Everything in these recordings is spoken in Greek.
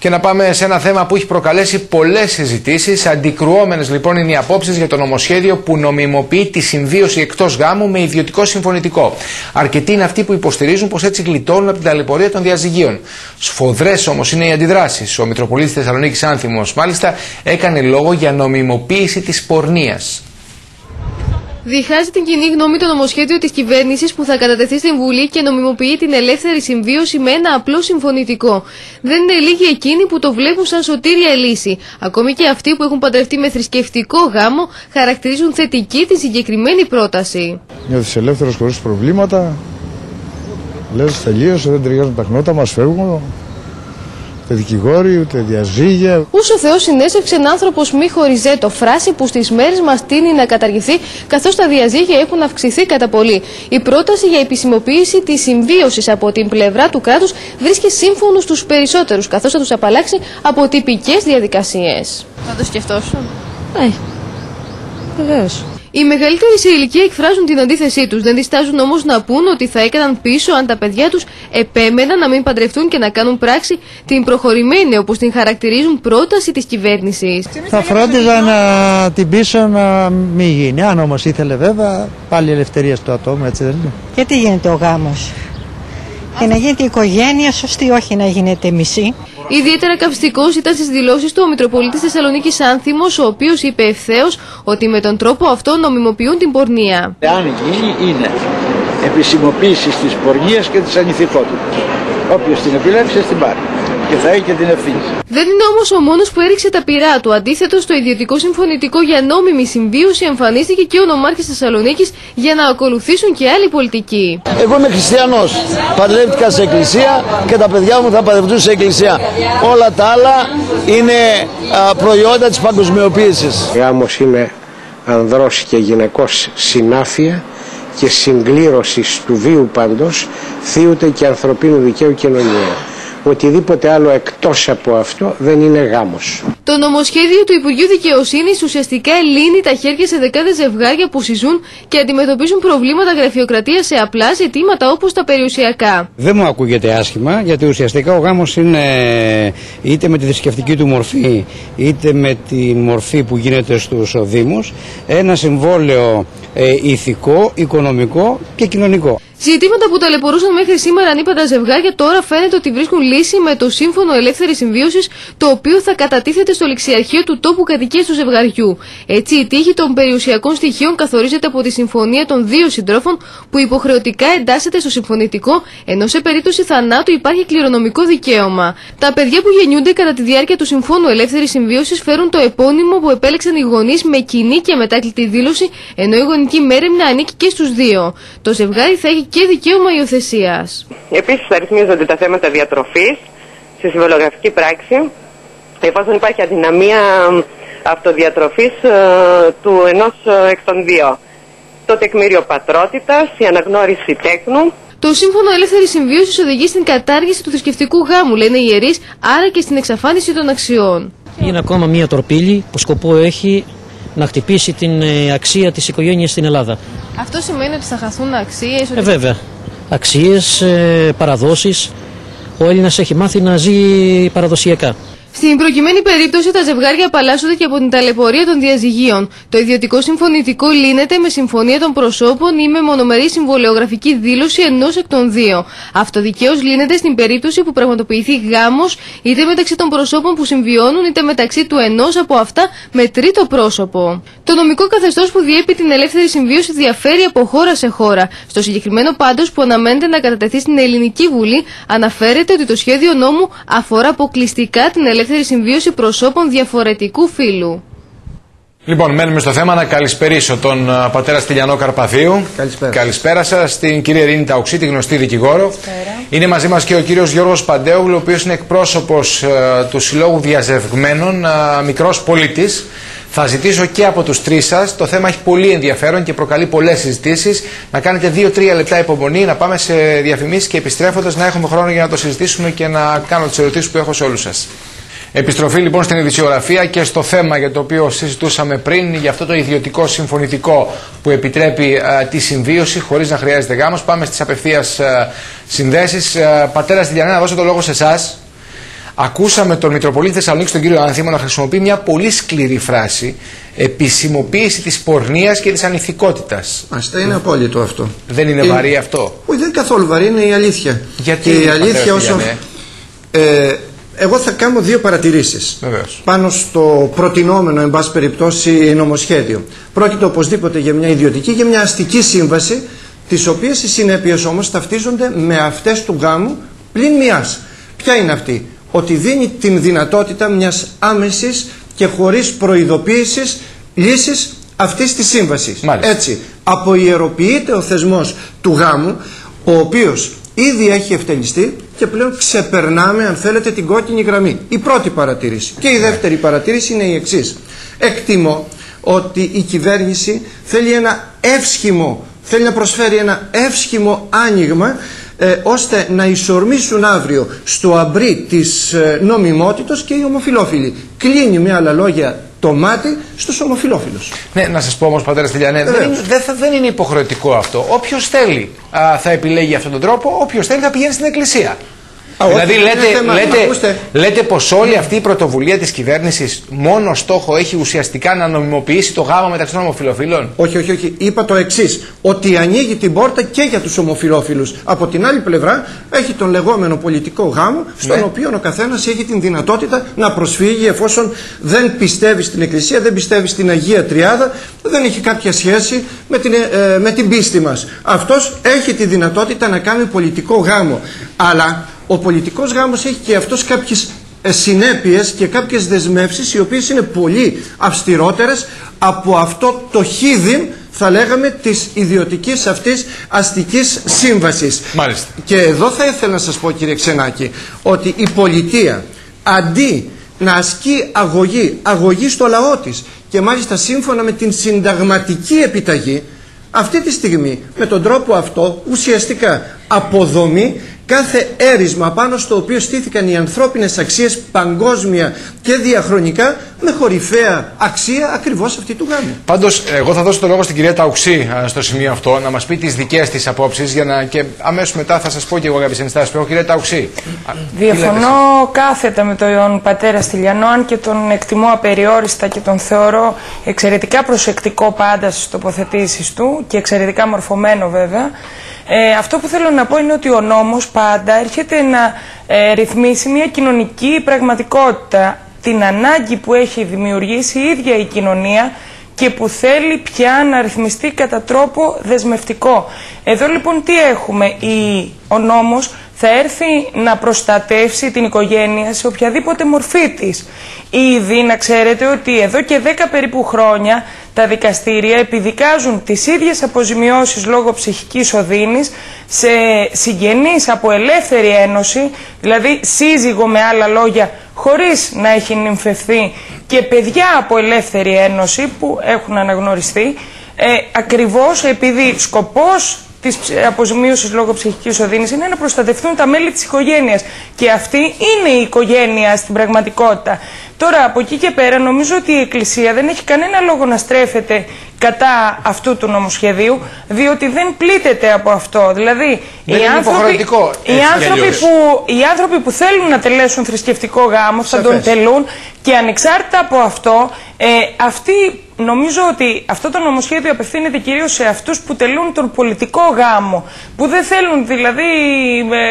Και να πάμε σε ένα θέμα που έχει προκαλέσει πολλές συζητήσεις. Αντικρουόμενες λοιπόν είναι οι απόψεις για το νομοσχέδιο που νομιμοποιεί τη συμβίωση εκτός γάμου με ιδιωτικό συμφωνητικό. Αρκετοί είναι αυτοί που υποστηρίζουν πως έτσι γλιτώνουν από την ταλαιπωρία των διαζυγίων. Σφοδρές όμως είναι οι αντιδράσεις. Ο Μητροπολίτης Θεσσαλονίκης Άνθιμος, μάλιστα, έκανε λόγο για νομιμοποίηση της πορνείας. Διχάζει την κοινή γνώμη το νομοσχέδιο της κυβέρνησης που θα κατατεθεί στην Βουλή και νομιμοποιεί την ελεύθερη συμβίωση με ένα απλό συμφωνητικό. Δεν είναι λίγοι εκείνοι που το βλέπουν σαν σωτήρια λύση. Ακόμη και αυτοί που έχουν παντρευτεί με θρησκευτικό γάμο χαρακτηρίζουν θετική τη συγκεκριμένη πρόταση. Νιώθεις ελεύθερος χωρίς προβλήματα. Λες τελείωσε, δεν ταιριάζουν τα χνότα μας, φεύγουμε ούτε δικηγόροι, ούτε διαζύγια. Ούσο Θεός συνέσευξε ένα άνθρωπος μη χωριζέτο, φράση που στις μέρες μας τίνει να καταργηθεί, καθώς τα διαζύγια έχουν αυξηθεί κατά πολύ. Η πρόταση για επισημοποίηση της συμβίωσης από την πλευρά του κράτους βρίσκει σύμφωνο στους περισσότερους, καθώς θα τους απαλλάξει από τυπικές διαδικασίες. Θα το σκεφτόσουν. Ναι, βεβαίως. Οι μεγαλύτεροι σε ηλικία εκφράζουν την αντίθεσή τους. Δεν διστάζουν όμως να πούν ότι θα έκαναν πίσω αν τα παιδιά τους επέμεναν να μην παντρευτούν και να κάνουν πράξη την προχωρημένη, όπως την χαρακτηρίζουν, πρόταση της κυβέρνησης. Θα φρόντιζα να την πίσω να μην γίνει. Αν όμως ήθελε, βέβαια, πάλι ελευθερία του ατόμου, έτσι δεν είναι. Γιατί γίνεται ο γάμος; Και να γίνεται η οικογένεια σωστή, όχι να γίνεται μισή. Ιδιαίτερα καυστικός ήταν στις δηλώσεις του ο Μητροπολίτης Θεσσαλονίκης Άνθιμος, ο οποίος είπε ευθέως ότι με τον τρόπο αυτό νομιμοποιούν την πορνεία. Αν γίνει, είναι επισημοποίηση της πορνείας και της ανηθικότητας. Όποιος την επιλέξει, την πάρει και θα έχει και την ευθύνη. Δεν είναι όμως ο μόνος που έριξε τα πειρά του. Αντίθετο, στο ιδιωτικό συμφωνητικό για νόμιμη συμβίωση εμφανίστηκε και ο νομάρχης Θεσσαλονίκης για να ακολουθήσουν και άλλοι πολιτικοί. Εγώ είμαι χριστιανός. Παντρεύτηκα σε εκκλησία και τα παιδιά μου θα παντρευτούν σε εκκλησία. Όλα τα άλλα είναι α, προϊόντα της παγκοσμιοποίησης. Γάμο είναι ανδρός και γυναικός συνάφεια και συγκλήρωσης του βίου παντός θείουται και ανθρωπίνου δικαίου κοινωνία οτιδήποτε άλλο εκτός από αυτό δεν είναι γάμος. Το νομοσχέδιο του Υπουργείου Δικαιοσύνης ουσιαστικά λύνει τα χέρια σε δεκάδες ζευγάρια που συζούν και αντιμετωπίζουν προβλήματα γραφειοκρατίας σε απλά ζητήματα όπως τα περιουσιακά. Δεν μου ακούγεται άσχημα γιατί ουσιαστικά ο γάμος είναι είτε με τη θρησκευτική του μορφή είτε με τη μορφή που γίνεται στους Δήμους ένα συμβόλαιο ε, ηθικό, οικονομικό και κοινωνικό. Ζητήματα που ταλαιπωρούσαν μέχρι σήμερα ανήπαντα ζευγάρια τώρα φαίνεται ότι βρίσκουν λύση με το Σύμφωνο Ελεύθερης Συμβίωσης, το οποίο θα κατατίθεται στο ληξιαρχείο του τόπου κατοικίας του ζευγαριού. Έτσι, η τύχη των περιουσιακών στοιχείων καθορίζεται από τη συμφωνία των δύο συντρόφων, που υποχρεωτικά εντάσσεται στο συμφωνητικό, ενώ σε περίπτωση θανάτου υπάρχει κληρονομικό δικαίωμα. Τα παιδιά που γεννιούνται κατά τη διάρκεια του Συμφώνου Ελεύθερης Συμβίωσης φέρουν το επώνυμο που επέλεξαν οι γονείς με κοινή και μετάκλητη δήλωση, ενώ η γονική μέρεμνα ανήκει και στους δύο. Το ζευγάρι θα έχει και δικαίωμα υιοθεσίας. Επίσης, αριθμίζονται τα θέματα διατροφής στη συμβολογραφική πράξη, εφόσον υπάρχει αδυναμία αυτοδιατροφής ε, του ενός ε, εκ των δύο. Το τεκμήριο πατρότητας, η αναγνώριση τέκνου, το Σύμφωνο Ελεύθερης Συμβίωσης οδηγεί στην κατάργηση του θρησκευτικού γάμου, λένε οι ιερείς, άρα και στην εξαφάνιση των αξιών. Είναι ακόμα μία τροπήλη που σκοπό έχει να χτυπήσει την ε, αξία της οικογένειας στην Ελλάδα. Αυτό σημαίνει ότι θα χαθούν αξίες... Ε, βέβαια. Αξίες, ε, παραδόσεις. Ο Έλληνας έχει μάθει να ζει παραδοσιακά. Στην προκειμένη περίπτωση, τα ζευγάρια απαλλάσσονται και από την ταλαιπωρία των διαζυγίων. Το ιδιωτικό συμφωνητικό λύνεται με συμφωνία των προσώπων ή με μονομερή συμβολεογραφική δήλωση ενός εκ των δύο. Αυτό δικαίως λύνεται στην περίπτωση που πραγματοποιηθεί γάμος είτε μεταξύ των προσώπων που συμβιώνουν είτε μεταξύ του ενός από αυτά με τρίτο πρόσωπο. Το νομικό καθεστώς που διέπει την ελεύθερη συμβίωση διαφέρει από χώρα σε χώρα. Στο συγκεκριμένο πάντως που αναμένεται να κατατεθεί στην Ελληνική Βουλή, αναφέρεται ότι το σχέδιο νόμου αφορά αποκλειστικά την ελεύθερη ελεύθερη συμβίωση προσώπων διαφορετικού φύλου. Λοιπόν, μένουμε στο θέμα να καλησπερίσω τον πατέρα Στυλιανό Καρπαθίου. Καλησπέρα. Καλησπέρα σας. Την κυρία Ειρήνη Ταουξή, τη γνωστή δικηγόρο. Καλησπέρα. Είναι μαζί μας και ο κύριος Γιώργος Παντέογλου, ο οποίος είναι εκπρόσωπος του Συλλόγου Διαζευγμένων, μικρός πολίτη. Θα ζητήσω και από τους τρεις σας. Το θέμα έχει πολύ ενδιαφέρον και προκαλεί πολλές συζητήσεις. Να κάνετε δύο-τρία λεπτά υπομονή, να πάμε σε διαφημίσεις και επιστρέφοντας να έχουμε χρόνο για να το συζητήσουμε και να κάνω τις ερωτήσεις που έχω σε όλους σας. Επιστροφή λοιπόν στην ειδησιογραφία και στο θέμα για το οποίο συζητούσαμε πριν, για αυτό το ιδιωτικό συμφωνητικό που επιτρέπει α, τη συμβίωση χωρίς να χρειάζεται γάμος. Πάμε στις απευθείας συνδέσεις. Πατέρα Στυλιανέ, να δώσω το λόγο σε εσάς. Ακούσαμε τον Μητροπολίτη Θεσσαλονίκη, τον κύριο Άνθιμο, να χρησιμοποιεί μια πολύ σκληρή φράση. Επισημοποίηση της πορνείας και της ανηθικότητας. Μάλιστα, είναι απόλυτο αυτό. Δεν είναι Ε, βαρύ αυτό; Όχι, δεν είναι καθόλου βαρύ, είναι η αλήθεια. Γιατί, και η πατέρα αλήθεια όσο. Στυλιανέ; Ε, εγώ θα κάνω δύο παρατηρήσεις Βεβαίως. πάνω στο προτινόμενο, εν πάση περιπτώσει, νομοσχέδιο. Πρόκειται οπωσδήποτε για μια ιδιωτική και μια αστική σύμβαση, τις οποίες οι συνέπειες όμως ταυτίζονται με αυτές του γάμου πλην μιας. Ποια είναι αυτή, ότι δίνει την δυνατότητα μιας άμεσης και χωρίς προειδοποίησης λύσης αυτής της σύμβασης. Μάλιστα. Έτσι, αποιεροποιείται ο θεσμός του γάμου, ο οποίος ήδη έχει ευτελιστεί και πλέον ξεπερνάμε, αν θέλετε, την κόκκινη γραμμή. Η πρώτη παρατήρηση. Και η δεύτερη παρατήρηση είναι η εξής. Εκτιμώ ότι η κυβέρνηση θέλει ένα εύσχημο, θέλει να προσφέρει ένα εύσχημο άνοιγμα ε, ώστε να ισορμήσουν αύριο στο αμπρί της ε, νομιμότητος και οι ομοφιλόφιλοι. Κλείνει με άλλα λόγια το μάτι στους ομοφιλόφιλους. Ναι, να σας πω όμως, πατέρα Στυλιανέ, δεν, Βεβαίως. είναι- δεν, θα- δεν είναι υποχρεωτικό αυτό. Όποιος θέλει α, θα επιλέγει αυτόν τον τρόπο, όποιος θέλει θα πηγαίνει στην εκκλησία. Α, όχι, δηλαδή, είναι λέτε, θέμα- λέτε, ακούστε. λέτε πως όλη αυτή η πρωτοβουλία της κυβέρνησης μόνο στόχο έχει ουσιαστικά να νομιμοποιήσει το γάμο μεταξύ των ομοφυλοφίλων. Όχι, όχι, όχι. Είπα το εξής. Ότι ανοίγει την πόρτα και για τους ομοφυλόφιλου. Από την άλλη πλευρά έχει τον λεγόμενο πολιτικό γάμο, στον Ναι. οποίο ο καθένας έχει την δυνατότητα να προσφύγει εφόσον δεν πιστεύει στην Εκκλησία, δεν πιστεύει στην Αγία Τριάδα, δεν έχει κάποια σχέση με την, ε, με την πίστη μας. Αυτός έχει τη δυνατότητα να κάνει πολιτικό γάμο. Αλλά ο πολιτικός γάμος έχει και αυτός κάποιες ε, συνέπειες και κάποιες δεσμεύσεις οι οποίες είναι πολύ αυστηρότερες από αυτό το χίδιν θα λέγαμε της ιδιωτικής αυτής αστικής σύμβασης. Μάλιστα. Και εδώ θα ήθελα να σας πω κύριε Ξενάκη ότι η πολιτεία αντί να ασκεί αγωγή, αγωγή στο λαό της και μάλιστα σύμφωνα με την συνταγματική επιταγή αυτή τη στιγμή με τον τρόπο αυτό ουσιαστικά αποδομεί κάθε έρισμα πάνω στο οποίο στήθηκαν οι ανθρώπινες αξίες παγκόσμια και διαχρονικά με χορυφαία αξία ακριβώς αυτή του γάμου. Πάντως, εγώ θα δώσω το λόγο στην κυρία Ταουξή α, στο σημείο αυτό να μας πει τις δικές της απόψεις για να... και αμέσως μετά θα σας πω και εγώ κάποιες ενστάσεις που έχω. Κυρία Ταουξή. α, τι λέτε Διαφωνώ κάθετα με τον πατέρα Στυλιανό, αν και τον εκτιμώ απεριόριστα και τον θεωρώ εξαιρετικά προσεκτικό πάντα στις τοποθετήσεις του και εξαιρετικά μορφωμένο βέβαια. Ε, αυτό που θέλω να πω είναι ότι ο νόμος πάντα έρχεται να ε, ρυθμίσει μια κοινωνική πραγματικότητα, την ανάγκη που έχει δημιουργήσει η ίδια η κοινωνία και που θέλει πια να ρυθμιστεί κατά τρόπο δεσμευτικό. Εδώ λοιπόν τι έχουμε, η, ο νόμος θα έρθει να προστατεύσει την οικογένεια σε οποιαδήποτε μορφή της. Ήδη να ξέρετε ότι εδώ και 10 περίπου χρόνια τα δικαστήρια επιδικάζουν τις ίδιες αποζημιώσεις λόγω ψυχικής οδύνης σε συγγενείς από ελεύθερη ένωση, δηλαδή σύζυγο με άλλα λόγια χωρίς να έχει νυμφευθεί και παιδιά από ελεύθερη ένωση που έχουν αναγνωριστεί ε, ακριβώς επειδή σκοπός της ψ- αποζημίωσης λόγω ψυχικής οδύνης είναι να προστατευτούν τα μέλη της οικογένειας και αυτή είναι η οικογένεια στην πραγματικότητα. Τώρα από εκεί και πέρα νομίζω ότι η Εκκλησία δεν έχει κανένα λόγο να στρέφεται κατά αυτού του νομοσχεδίου διότι δεν πλήττεται από αυτό. Δηλαδή Δεν οι είναι άνθρωποι, υποχρεωτικό, οι, έτσι κι άνθρωποι αλλιώς. που, οι άνθρωποι που θέλουν να τελέσουν θρησκευτικό γάμο θα τον Σαφές. τελούν και ανεξάρτητα από αυτό ε, αυτοί νομίζω ότι αυτό το νομοσχέδιο απευθύνεται κυρίως σε αυτούς που τελούν τον πολιτικό γάμο που δεν θέλουν δηλαδή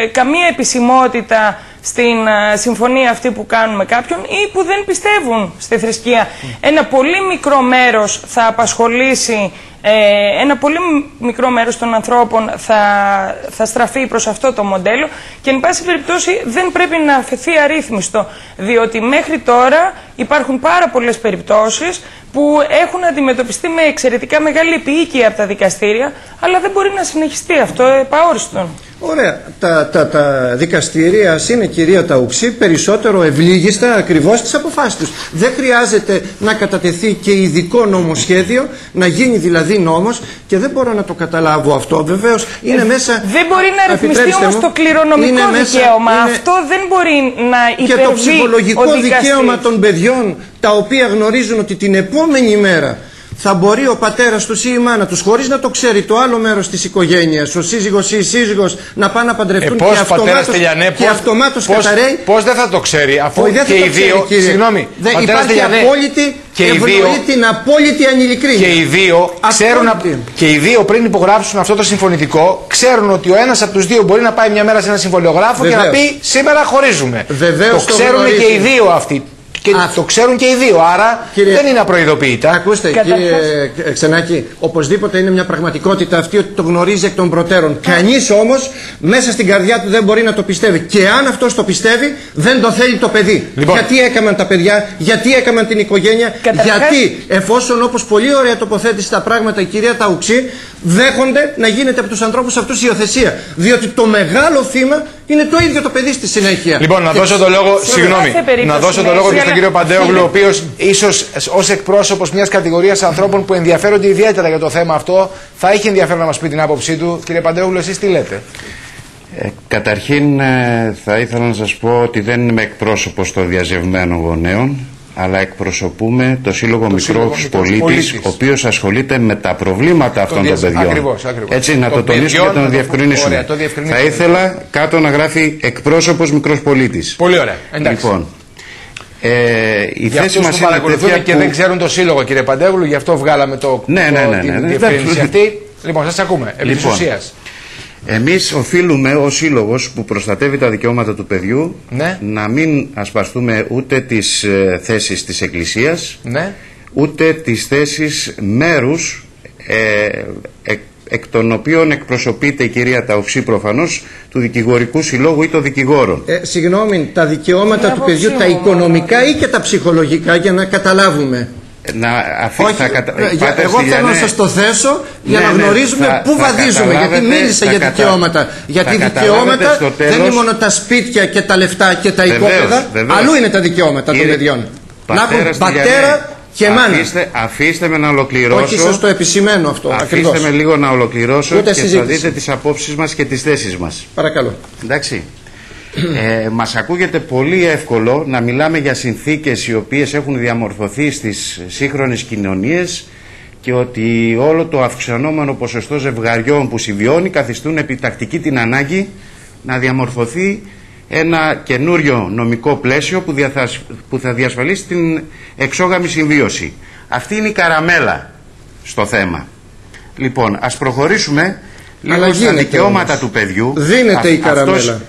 ε, καμία επισημότητα στην ε, συμφωνία αυτή που κάνουν με κάποιον ή που δεν πιστεύουν στη θρησκεία. Ένα πολύ μικρό μέρος θα απασχολήσει ε, ένα πολύ μικρό μέρος των ανθρώπων θα, θα στραφεί προς αυτό το μοντέλο και εν πάση περιπτώσει δεν πρέπει να αφαιθεί αρρύθμιστο διότι μέχρι τώρα υπάρχουν πάρα πολλές περιπτώσεις που έχουν αντιμετωπιστεί με εξαιρετικά μεγάλη επίοικια από τα δικαστήρια αλλά δεν μπορεί να συνεχιστεί αυτό επαόριστον. Ωραία. Τα, τα, τα δικαστήρια, ας είναι κυρία Ταουξή, περισσότερο ευλίγιστα ακριβώς στις αποφάσεις τους. Δεν χρειάζεται να κατατεθεί και ειδικό νομοσχέδιο, να γίνει δηλαδή νόμος και δεν μπορώ να το καταλάβω αυτό. Βεβαίως είναι Ε, μέσα... Δεν μπορεί να ρυθμιστεί επιτρέψτε όμως μου, το κληρονομικό είναι μέσα- δικαίωμα. είναι- Αυτό δεν μπορεί να και υπερβεί το ψυχολογικό ο δικαστής. δικαίωμα των παιδιών τα οποία γνωρίζουν ότι την επόμενη μέρα θα μπορεί ο πατέρας του ή η μάνα τους, χωρίς να το ξέρει το άλλο μέρος της οικογένειας, ο σύζυγος ή η σύζυγος, να πάνε να παντρευτούν Ε, πώς, και πατέρας αυτομάτω Τελιανέ, και πώς- αυτομάτως πώς- καταραίει. πώς δεν θα το ξέρει, αφού Όχι, δεν και θα το οι ξέρει, δύο- κύριε. συγγνώμη, δεν πατέρας υπάρχει Τελιανέ, απόλυτη, και οι δύο- ευνοεί την απόλυτη ανηλικρίνεια. Και οι, δύο ξέρουν, Απόλυτη. και οι δύο πριν υπογράψουν αυτό το συμφωνητικό, ξέρουν ότι ο ένας από τους δύο μπορεί να πάει μια μέρα σε ένα συμβολιογράφο και να Βεβαίως. πει σήμερα χωρίζουμε. Βεβαίως το το ξέρουν γνωρίζουν. και οι δύο αυτοί. Και το ξέρουν και οι δύο. Άρα Κύριε- δεν είναι απροειδοποιητά. Ακούστε, κύριε ε, Ξενάκη, οπωσδήποτε είναι μια πραγματικότητα αυτή ότι το γνωρίζει εκ των προτέρων. Κανείς όμως μέσα στην καρδιά του δεν μπορεί να το πιστεύει. Και αν αυτός το πιστεύει, δεν το θέλει το παιδί. Λοιπόν. Γιατί έκαναν τα παιδιά, γιατί έκαναν την οικογένεια, Καταρχάς- γιατί εφόσον όπως πολύ ωραία τοποθέτησε τα πράγματα η κυρία Ταουξή, δέχονται να γίνεται από τους ανθρώπους αυτούς υιοθεσία. Διότι το μεγάλο θύμα είναι το ίδιο το παιδί στη συνέχεια. Λοιπόν, να Και- δώσω το λόγο, Σε συγγνώμη, κάθε περίπτωση, να δώσω το ναι, λόγο και αλλά- στον κύριο Παντέογλου, ο οποίος ίσως ως εκπρόσωπος μιας κατηγορίας ανθρώπων που ενδιαφέρονται ιδιαίτερα για το θέμα αυτό, θα έχει ενδιαφέρον να μας πει την άποψή του. Κύριε Παντέογλου, εσείς τι λέτε; Ε, καταρχήν ε, θα ήθελα να σας πω ότι δεν είμαι εκπρόσωπος των διαζευμένων γονέων αλλά εκπροσωπούμε το Σύλλογο Το Σύλλογο Μικρός Μικρός Πολίτης, Πολίτης. ο οποίος ασχολείται με τα προβλήματα αυτών των διαζε- παιδιών. ακριβώς, ακριβώς. Έτσι να Των το τονίσουμε παιδιών, και να να το το- διευκρινίσουμε. ωραία, το διευκρινίσουμε. Θα ήθελα κάτω να γράφει εκπρόσωπος Μικρός Πολίτης. Πολύ ωραία. Εντάξει. Λοιπόν, ε, η Για θέση αυτούς μας που είναι παρακολουθούν τέτοια και που... δεν ξέρουν το σύλλογο, κύριε Παντέγλου, γι' αυτό βγάλαμε το, Ναι, το- ναι, ναι, την ναι, ναι. διευκρίνηση Εντάξει. αυτή. Λοιπόν, σας ακούμε. Επί της Λοιπόν. ουσίας. Εμείς οφείλουμε ως σύλλογος που προστατεύει τα δικαιώματα του παιδιού Ναι. να μην ασπαστούμε ούτε τις ε, θέσεις της Εκκλησίας Ναι. ούτε τις θέσεις μέρους ε, εκ, εκ των οποίων εκπροσωπείται η κυρία Ταουξή προφανώς του δικηγορικού συλλόγου ή των δικηγόρων. Ε, συγγνώμη, τα δικαιώματα Είναι του παιδιού, τα άποψή μου, οικονομικά ή και τα ψυχολογικά για να καταλάβουμε. Να αφή, Όχι, θα κατα... ε, για- Πάτερ εγώ θέλω να Στυλιανέ, σας το θέσω για Ναι, να ναι, γνωρίζουμε θα- πού θα βαδίζουμε. Γιατί καταλάβετε- μίλησα θα για κατα- δικαιώματα. Γιατί θα δικαιώματα καταλάβετε στο δεν τέλος- είναι μόνο τα σπίτια και τα λεφτά και τα Βεβαίως, οικόπεδα. βεβαίως. Αλλού είναι τα δικαιώματα των Κύριε παιδιών. Να Πατέρα έχουν Στυλιανέ, πατέρα και μάνα. Αφήστε, αφήστε με να ολοκληρώσω. Όχι, σας το επισημαίνω αυτό. Αφήστε Ακριβώς. με λίγο να ολοκληρώσω Ούτε και θα συζήτηση. δείτε τις απόψεις μας και τις θέσεις μας. Παρακαλώ. Εντάξει. Ε, μας ακούγεται πολύ εύκολο να μιλάμε για συνθήκες οι οποίες έχουν διαμορφωθεί στις σύγχρονες κοινωνίες και ότι όλο το αυξανόμενο ποσοστό ζευγαριών που συμβιώνει καθιστούν επιτακτική την ανάγκη να διαμορφωθεί ένα καινούριο νομικό πλαίσιο που, διαθασ- που θα διασφαλίσει την εξόγαμη συμβίωση. Αυτή είναι η καραμέλα στο θέμα. Λοιπόν, ας προχωρήσουμε λίγο Αλλά στα γίνεται δικαιώματα όμως. του παιδιού. Δίνεται η καραμέλα. Αυτός-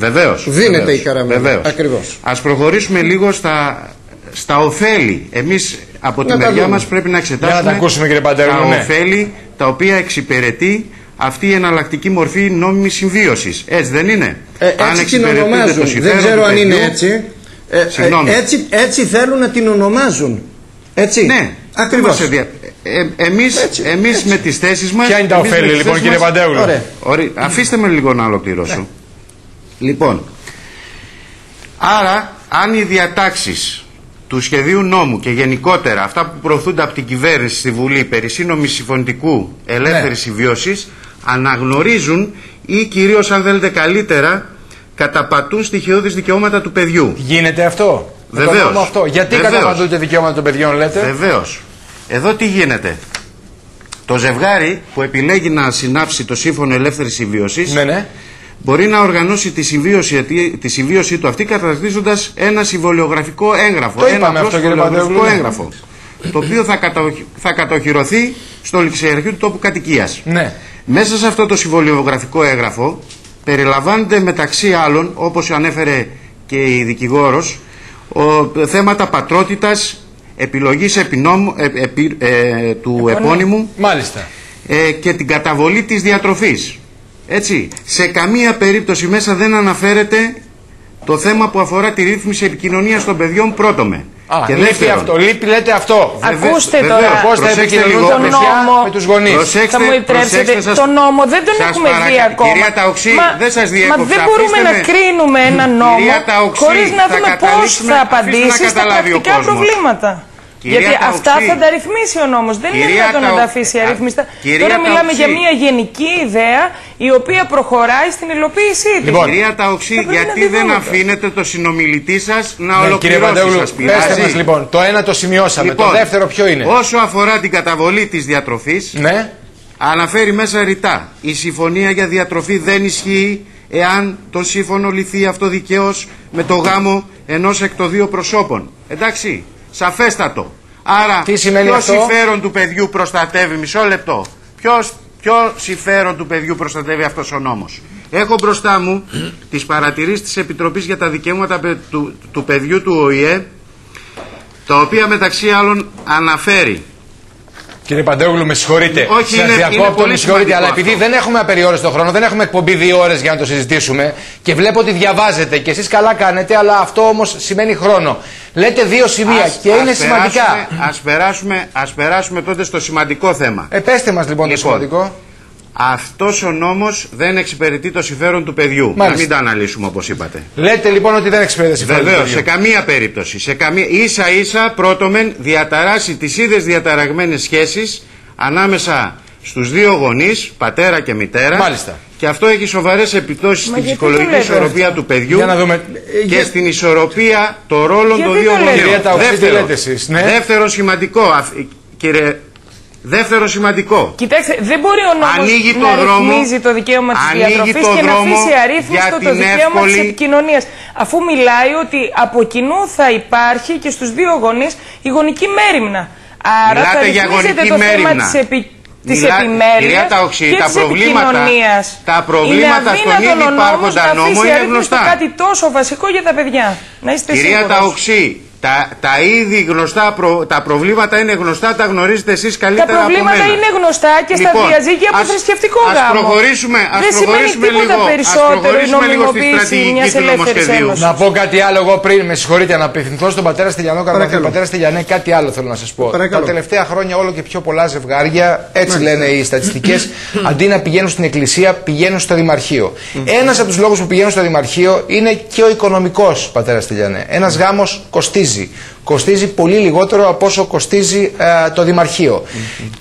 Βεβαίως. Δίνεται βεβαίως, η καραμέλα. Βεβαίως. Ακριβώς. Ας προχωρήσουμε λίγο στα, στα ωφέλη. Εμείς από τη Να τα μεριά δούμε. μας πρέπει να εξετάσουμε Για να τα ακούσουμε, κύριε Παντέλο, τα ναι. ωφέλη τα οποία εξυπηρετεί αυτή η εναλλακτική μορφή νόμιμης συμβίωσης. Έτσι δεν είναι; Ε, έτσι την εξυπηρετούνται το ονομάζουν. Δεν συμφέρον ξέρω του αν είναι παιδιού, έτσι. Ε, ε, Συγγνώμη. έτσι. Έτσι θέλουν να την ονομάζουν. Έτσι. Ναι, Ακριβώς. είμαστε δια- ε, εμείς, Έτσι, εμείς έτσι. με τις θέσεις μας... Ποια είναι τα εμείς με ωφέλη, τις λοιπόν, θέσεις κύριε μας- Παντέογλου. Ωραία. Ωραία. Αφήστε με λίγο να ολοκληρώσω. Ναι. Λοιπόν, άρα αν οι διατάξεις του σχεδίου νόμου και γενικότερα αυτά που προωθούνται από την κυβέρνηση στη Βουλή περί σύνομης συμφωνητικού ελεύθερης Ναι. συμβίωσης αναγνωρίζουν ή κυρίως αν θέλετε καλύτερα καταπατούν στοιχειώδεις δικαιώματα του παιδιού. Γίνεται αυτό; Με Βεβαίως. τον νόμο αυτό. Γιατί Βεβαίως. καταπατούνται δικαιώματα των παιδιών, λέτε; Βεβαίως. Εδώ τι γίνεται; Το ζευγάρι που επιλέγει να συνάψει το σύμφωνο ελεύθερης συμβίωσης Ναι, ναι. Μπορεί να οργανώσει τη συμβίωση, τη συμβίωσή του αυτή καταρτίζοντας ένα συμβολιογραφικό έγγραφο. Το ένα είπαμε απλό αυτό, κύριε συμβολιογραφικό Παντεόγλου, ναι. έγγραφο. Το οποίο θα, κατοχυ- θα κατοχυρωθεί στο ληξιαρχείο του τόπου κατοικίας. Ναι. Μέσα σε αυτό το συμβολιογραφικό έγγραφο περιλαμβάνεται μεταξύ άλλων, όπως ανέφερε και η δικηγόρος, ο, θέματα πατρότητας, επιλογής επινόμου, ε, επι- ε, του επώνυμου Μάλιστα. ε, και την καταβολή της διατροφής. Έτσι, σε καμία περίπτωση μέσα δεν αναφέρεται το θέμα που αφορά τη ρύθμιση επικοινωνίας των παιδιών πρώτομε. Α, και λείπει δεύτερον, αυτό. Λείπει, λέτε αυτό. Βεβαίως, Ακούστε βεβαίως, τώρα. Πώς θα προσέξτε επικοινωνούν λίγο. τα Τον παιδιά νόμο. με τους γονείς. Προσέξτε, Θα μου επιτρέψετε, προσέξτε σας- τον νόμο δεν τον σας έχουμε δει παρακα- ακόμα. Κυρία Ταοξή, μα, δεν σας Μα διέκοψα. δεν μπορούμε Αφήστε να με. κρίνουμε ένα νόμο Κυρία Ταοξή, χωρίς να θα δούμε πώς καταλήξουμε- θα αφήστε να απαντήσει στα καταλάβει ο πρακτικά κόσμος. προβλήματα. Κυρία Γιατί Ταοξή. αυτά θα τα ρυθμίσει ο νόμος. Δεν είναι Κυρία δυνατόν να Ταο- τα αφήσει Α, αρρύθμιστα. κυρία Τώρα μιλάμε Ταοξή. για μια γενική ιδέα η οποία προχωράει στην υλοποίησή της. Λοιπόν, Κυρία Ταοξή, Θα πρέπει να γιατί τη δεν δούμε. αφήνετε το συνομιλητή σας να Ναι, κύριε ολοκληρώσει, Παντέογλου, σας πέστε πειράζει; μας λοιπόν. Το ένα το σημειώσαμε. το δεύτερο ποιο είναι; Όσο αφορά την καταβολή της διατροφής, Ναι. αναφέρει μέσα ρητά. Η συμφωνία για διατροφή δεν ισχύει εάν το σύμφωνο λυθεί αυτοδικαίως με το γάμο ενός εκ των δύο προσώπων. Εντάξει, σαφέστατο. Άρα, Τι σημαίνει ποιος αυτό; συμφέρον του παιδιού προστατεύει, μισό λεπτό, ποιος, ποιο συμφέρον του παιδιού προστατεύει αυτός ο νόμος; Έχω μπροστά μου τις παρατηρήσεις της Επιτροπής για τα Δικαιώματα παι- του, του Παιδιού του ΟΗΕ, τα οποία μεταξύ άλλων αναφέρει Κύριε Παντέογλου, με συγχωρείτε. Όχι, Σας είναι- διακόπτω, είναι πολύ με συγχωρείτε, αλλά σημαντικό επειδή δεν έχουμε απεριόριστο χρόνο, δεν έχουμε εκπομπή δύο ώρες για να το συζητήσουμε και βλέπω ότι διαβάζετε και εσείς καλά κάνετε, αλλά αυτό όμως σημαίνει χρόνο. Λέτε δύο σημεία Ας- και είναι ας σημαντικά. περάσουμε- Ας περάσουμε, ας περάσουμε τότε στο σημαντικό θέμα. Επέστε μας λοιπόν, το σημαντικό. Αυτός ο νόμος δεν εξυπηρετεί το συμφέρον του παιδιού. Μάλιστα. Να μην τα αναλύσουμε όπως είπατε. Λέτε λοιπόν ότι δεν εξυπηρετεί συμφέρον του Βεβαίως, παιδιού. σε καμία περίπτωση. Σε καμία... Ίσα ίσα πρώτομεν διαταράσει τις ίδιες διαταραγμένες σχέσεις ανάμεσα στους δύο γονείς, πατέρα και μητέρα. Μάλιστα. Και αυτό έχει σοβαρές επιπτώσεις στην γιατί ψυχολογική το λέτε ισορροπία αυτό; του παιδιού Για να δούμε. και στην ισορροπία των ρόλων Γιατί των δύο το λέτε; γονέων. Κυρία Ταοξή, τι λέτε εσείς, ναι; δεύτερο σημαντικό, αφ- κύριε, δεύτερο σημαντικό. Κοιτάξτε, δεν μπορεί ο νόμος Ανοίγει το να δρόμο- ρυθμίζει το δικαίωμα της ανοίγει διατροφής το και να δρόμο αφήσει αρρύθμιστο για το την δικαίωμα της εύκολη- επικοινωνίας. Αφού μιλάει ότι από κοινού θα υπάρχει και στους δύο γονείς η γονική μέρημνα. Άρα Μιλάτε θα για ρυθμίζεται γονική το θέμα μέρημνα. της, επι... της Μιλά- επιμέρειας Κυρία Ταοξή, και τα της προβλήματα- επικοινωνίας. τα προβλήματα είναι στον αδύνατον ήδη ο νόμος υπάρχοντα να νόμο αφήσει είναι αρρύθμιστο γνωστά. κάτι τόσο βασικό για τα παιδιά. Να είστε Κυρία σίγουρος. Ταοξή, τα, τα ήδη γνωστά προ- τα προβλήματα είναι γνωστά, τα γνωρίζετε εσείς Τα καλύτερα προβλήματα από μένα. είναι γνωστά και στα Λοιπόν, διαζύγια από ας- θρησκευτικό ας γάμο. προχωρήσουμε, ας Δεν σημαίνει προχωρήσουμε τίποτα λίγο, ας περισσότερο η προχωρήσουμε λίγο στη νομιμοποίηση στρατηγική μιας του ελεύθερης νομοσχεδίου. ένωσης. Να πω κάτι άλλο εγώ πριν, με συγχωρείτε, να απευθυνθώ στον πατέρα Στυλιανό Καραμαθή. Παρακαλώ. Πατέρα Στυλιανέ, κάτι άλλο θέλω να σας πω. Παρακαλώ. Τα τελευταία χρόνια όλο και πιο πολλά ζευγάρια, έτσι λένε οι στατιστικές, αντί να πηγαίνουν στην εκκλησία, πηγαίνουν στο Δημαρχείο. Ένας από τους λόγους που πηγαίνουν στο Δημαρχείο είναι και ο οικονομικός, πατέρα Στυλιανέ. Ένας γάμος κοστίζει. Κοστίζει πολύ λιγότερο από όσο κοστίζει ε, το Δημαρχείο.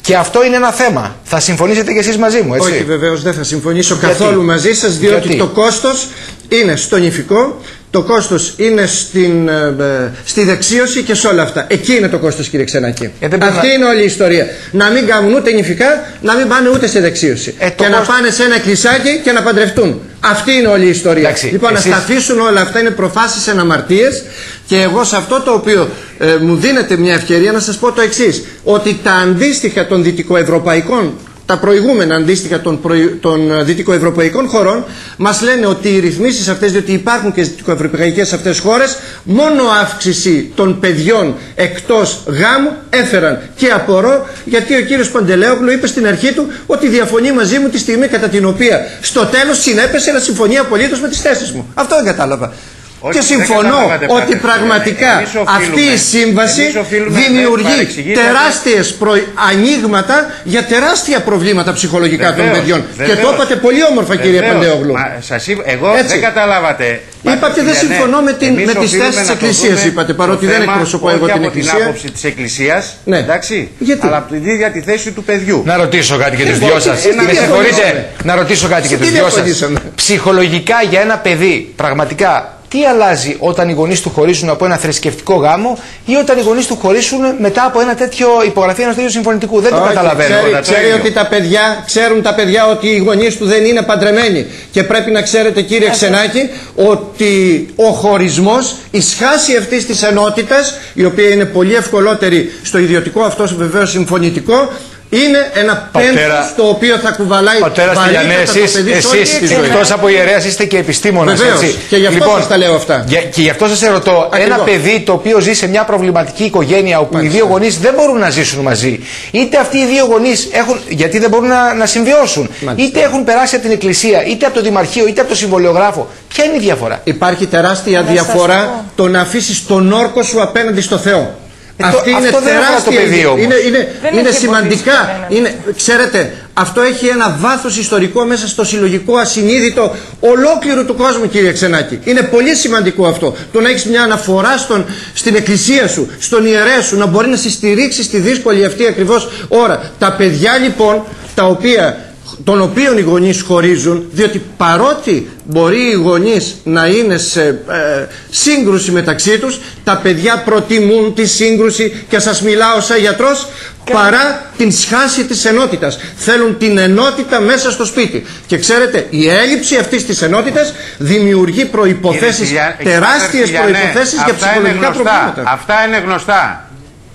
Και αυτό είναι ένα θέμα. Θα συμφωνήσετε κι εσείς μαζί μου, έτσι; Όχι, βεβαίως δεν θα συμφωνήσω Γιατί; καθόλου μαζί σας, διότι Γιατί; το κόστος είναι στο νηφικό, το κόστος είναι στην, ε, ε, στη δεξίωση και σε όλα αυτά. Εκεί είναι το κόστος, κύριε Ξενάκη. Ε, δεν πρέπει Αυτή να- είναι όλη η ιστορία. Να μην κάνουν ούτε νηφικά, να μην πάνε ούτε σε δεξίωση. Ε, το και να κόστος- πάνε σε ένα εκκλησάκι και να παντρευτούν. Αυτή είναι όλη η ιστορία. Εντάξει, λοιπόν, εσείς- να τα αφήσουν όλα αυτά, είναι προφάσεις εναμαρτίες. Και εγώ σε αυτό το οποίο ε, μου δίνεται μια ευκαιρία να σας πω το εξής: Ότι τα αντίστοιχα των δυτικοευρωπαϊκών τα προηγούμενα αντίστοιχα των, προη- των ε, δυτικοευρωπαϊκών χωρών μας λένε ότι οι ρυθμίσεις αυτές, διότι υπάρχουν και στις δυτικοευρωπαϊκές αυτές χώρες, μόνο αύξηση των παιδιών εκτός γάμου έφεραν. Και απορώ γιατί ο κύριος Παντελέογλου είπε στην αρχή του ότι διαφωνεί μαζί μου τη στιγμή κατά την οποία στο τέλος συνέπεσε να συμφωνεί απολύτως με τις θέσεις μου. Αυτό δεν κατάλαβα. Όχι, και δεν συμφωνώ καταλάβατε, ότι Πάτερ. πραγματικά Εμείς οφείλουμε- αυτή η σύμβαση εμείς οφείλουμε να δημιουργεί παρεξηγήσετε. τεράστιες προ... ανοίγματα για τεράστια προβλήματα ψυχολογικά των Βεβαίως, παιδιών. Και βεβαίως. το είπατε πολύ όμορφα κύριε Βεβαίως. Παντεόγλου. Μα, σας είπα, εγώ Έτσι. δεν καταλάβατε. Είπατε, δεν Στυλιανέ, συμφωνώ με την- εμείς με τις οφείλουμε θέσεις της να το Εκκλησίας, δούμε είπατε, το παρότι δεν θέμα εκπροσωπώ όχι εγώ την από Εκκλησία. την άποψη της Εκκλησίας, Ναι. εντάξει, Γιατί; αλλά από την ίδια τη θέση του παιδιού. Να ρωτήσω κάτι και τους Λοιπόν, δυο σας. σε τι Με συγχωρείτε, διαφωνήσαμε; να ρωτήσω κάτι Σε και τους τι δυο σας. διαφωνήσαμε; Ψυχολογικά για ένα παιδί, πραγματικά, τι αλλάζει όταν οι γονείς του χωρίσουν από ένα θρησκευτικό γάμο ή όταν οι γονείς του χωρίσουν μετά από ένα τέτοιο υπογραφή ενός τέτοιου συμφωνητικού; Δεν το Όχι, καταλαβαίνω. Ξέρει, όλα το ξέρει ίδιο. ότι τα παιδιά, ξέρουν τα παιδιά ότι οι γονείς του δεν είναι παντρεμένοι. Και πρέπει να ξέρετε κύριε Ξενάκη ότι ο χωρισμός, η σχάση αυτής της ενότητας, η οποία είναι πολύ ευκολότερη στο ιδιωτικό αυτό βεβαίως συμφωνητικό, είναι ένα Πατέρα- πένθος το οποίο θα κουβαλάει Πατέρα βαρύτατα Στυλιανέ, το εσείς, παιδί σε όλη εσείς τη ζωή. εκτός από ιερέας είστε και επιστήμονας, Βεβαίως. έτσι. Λοιπόν, Και γι' αυτό σας τα λέω αυτά. για- και γι' αυτό σας ερωτώ, ένα Ακριβώς. παιδί το οποίο ζει σε μια προβληματική οικογένεια όπου Μάλιστα. οι δύο γονείς δεν μπορούν να ζήσουν μαζί, είτε αυτοί οι δύο γονείς έχουν, γιατί δεν μπορούν να, να συμβιώσουν, Μάλιστα. είτε έχουν περάσει από την εκκλησία, είτε από το δημαρχείο, είτε από το συμβολιογράφο. Ποια είναι η διαφορά; Υπάρχει τεράστια σας διαφορά πω. το να αφήσεις τον όρκο σου απέναντι στο Θεό. Ε, το- Αυτή είναι αυτό δεν αφορά το τεράστια. παιδί όμως. είναι είναι, Δεν είναι έχει σημαντικά. εμποδίσει κανέναν. Είναι, ξέρετε, Αυτό έχει ένα βάθος ιστορικό μέσα στο συλλογικό ασυνείδητο ολόκληρου του κόσμου κύριε Ξενάκη. Είναι πολύ σημαντικό αυτό. Το να έχεις μια αναφορά στον, στην εκκλησία σου, στον ιερέα σου, να μπορεί να σε στηρίξει στη δύσκολη αυτή ακριβώς ώρα. Τα παιδιά λοιπόν τα οποία των οποίων οι γονείς χωρίζουν διότι παρότι μπορεί οι γονείς να είναι σε ε, σύγκρουση μεταξύ τους τα παιδιά προτιμούν τη σύγκρουση και σας μιλάω σαν γιατρός παρά την σχάση της ενότητας. Θέλουν την ενότητα μέσα στο σπίτι. Και ξέρετε η έλλειψη αυτής της ενότητας δημιουργεί προϋποθέσεις τεράστιες προϋποθέσεις για ψυχολογικά προβλήματα. Αυτά είναι γνωστά.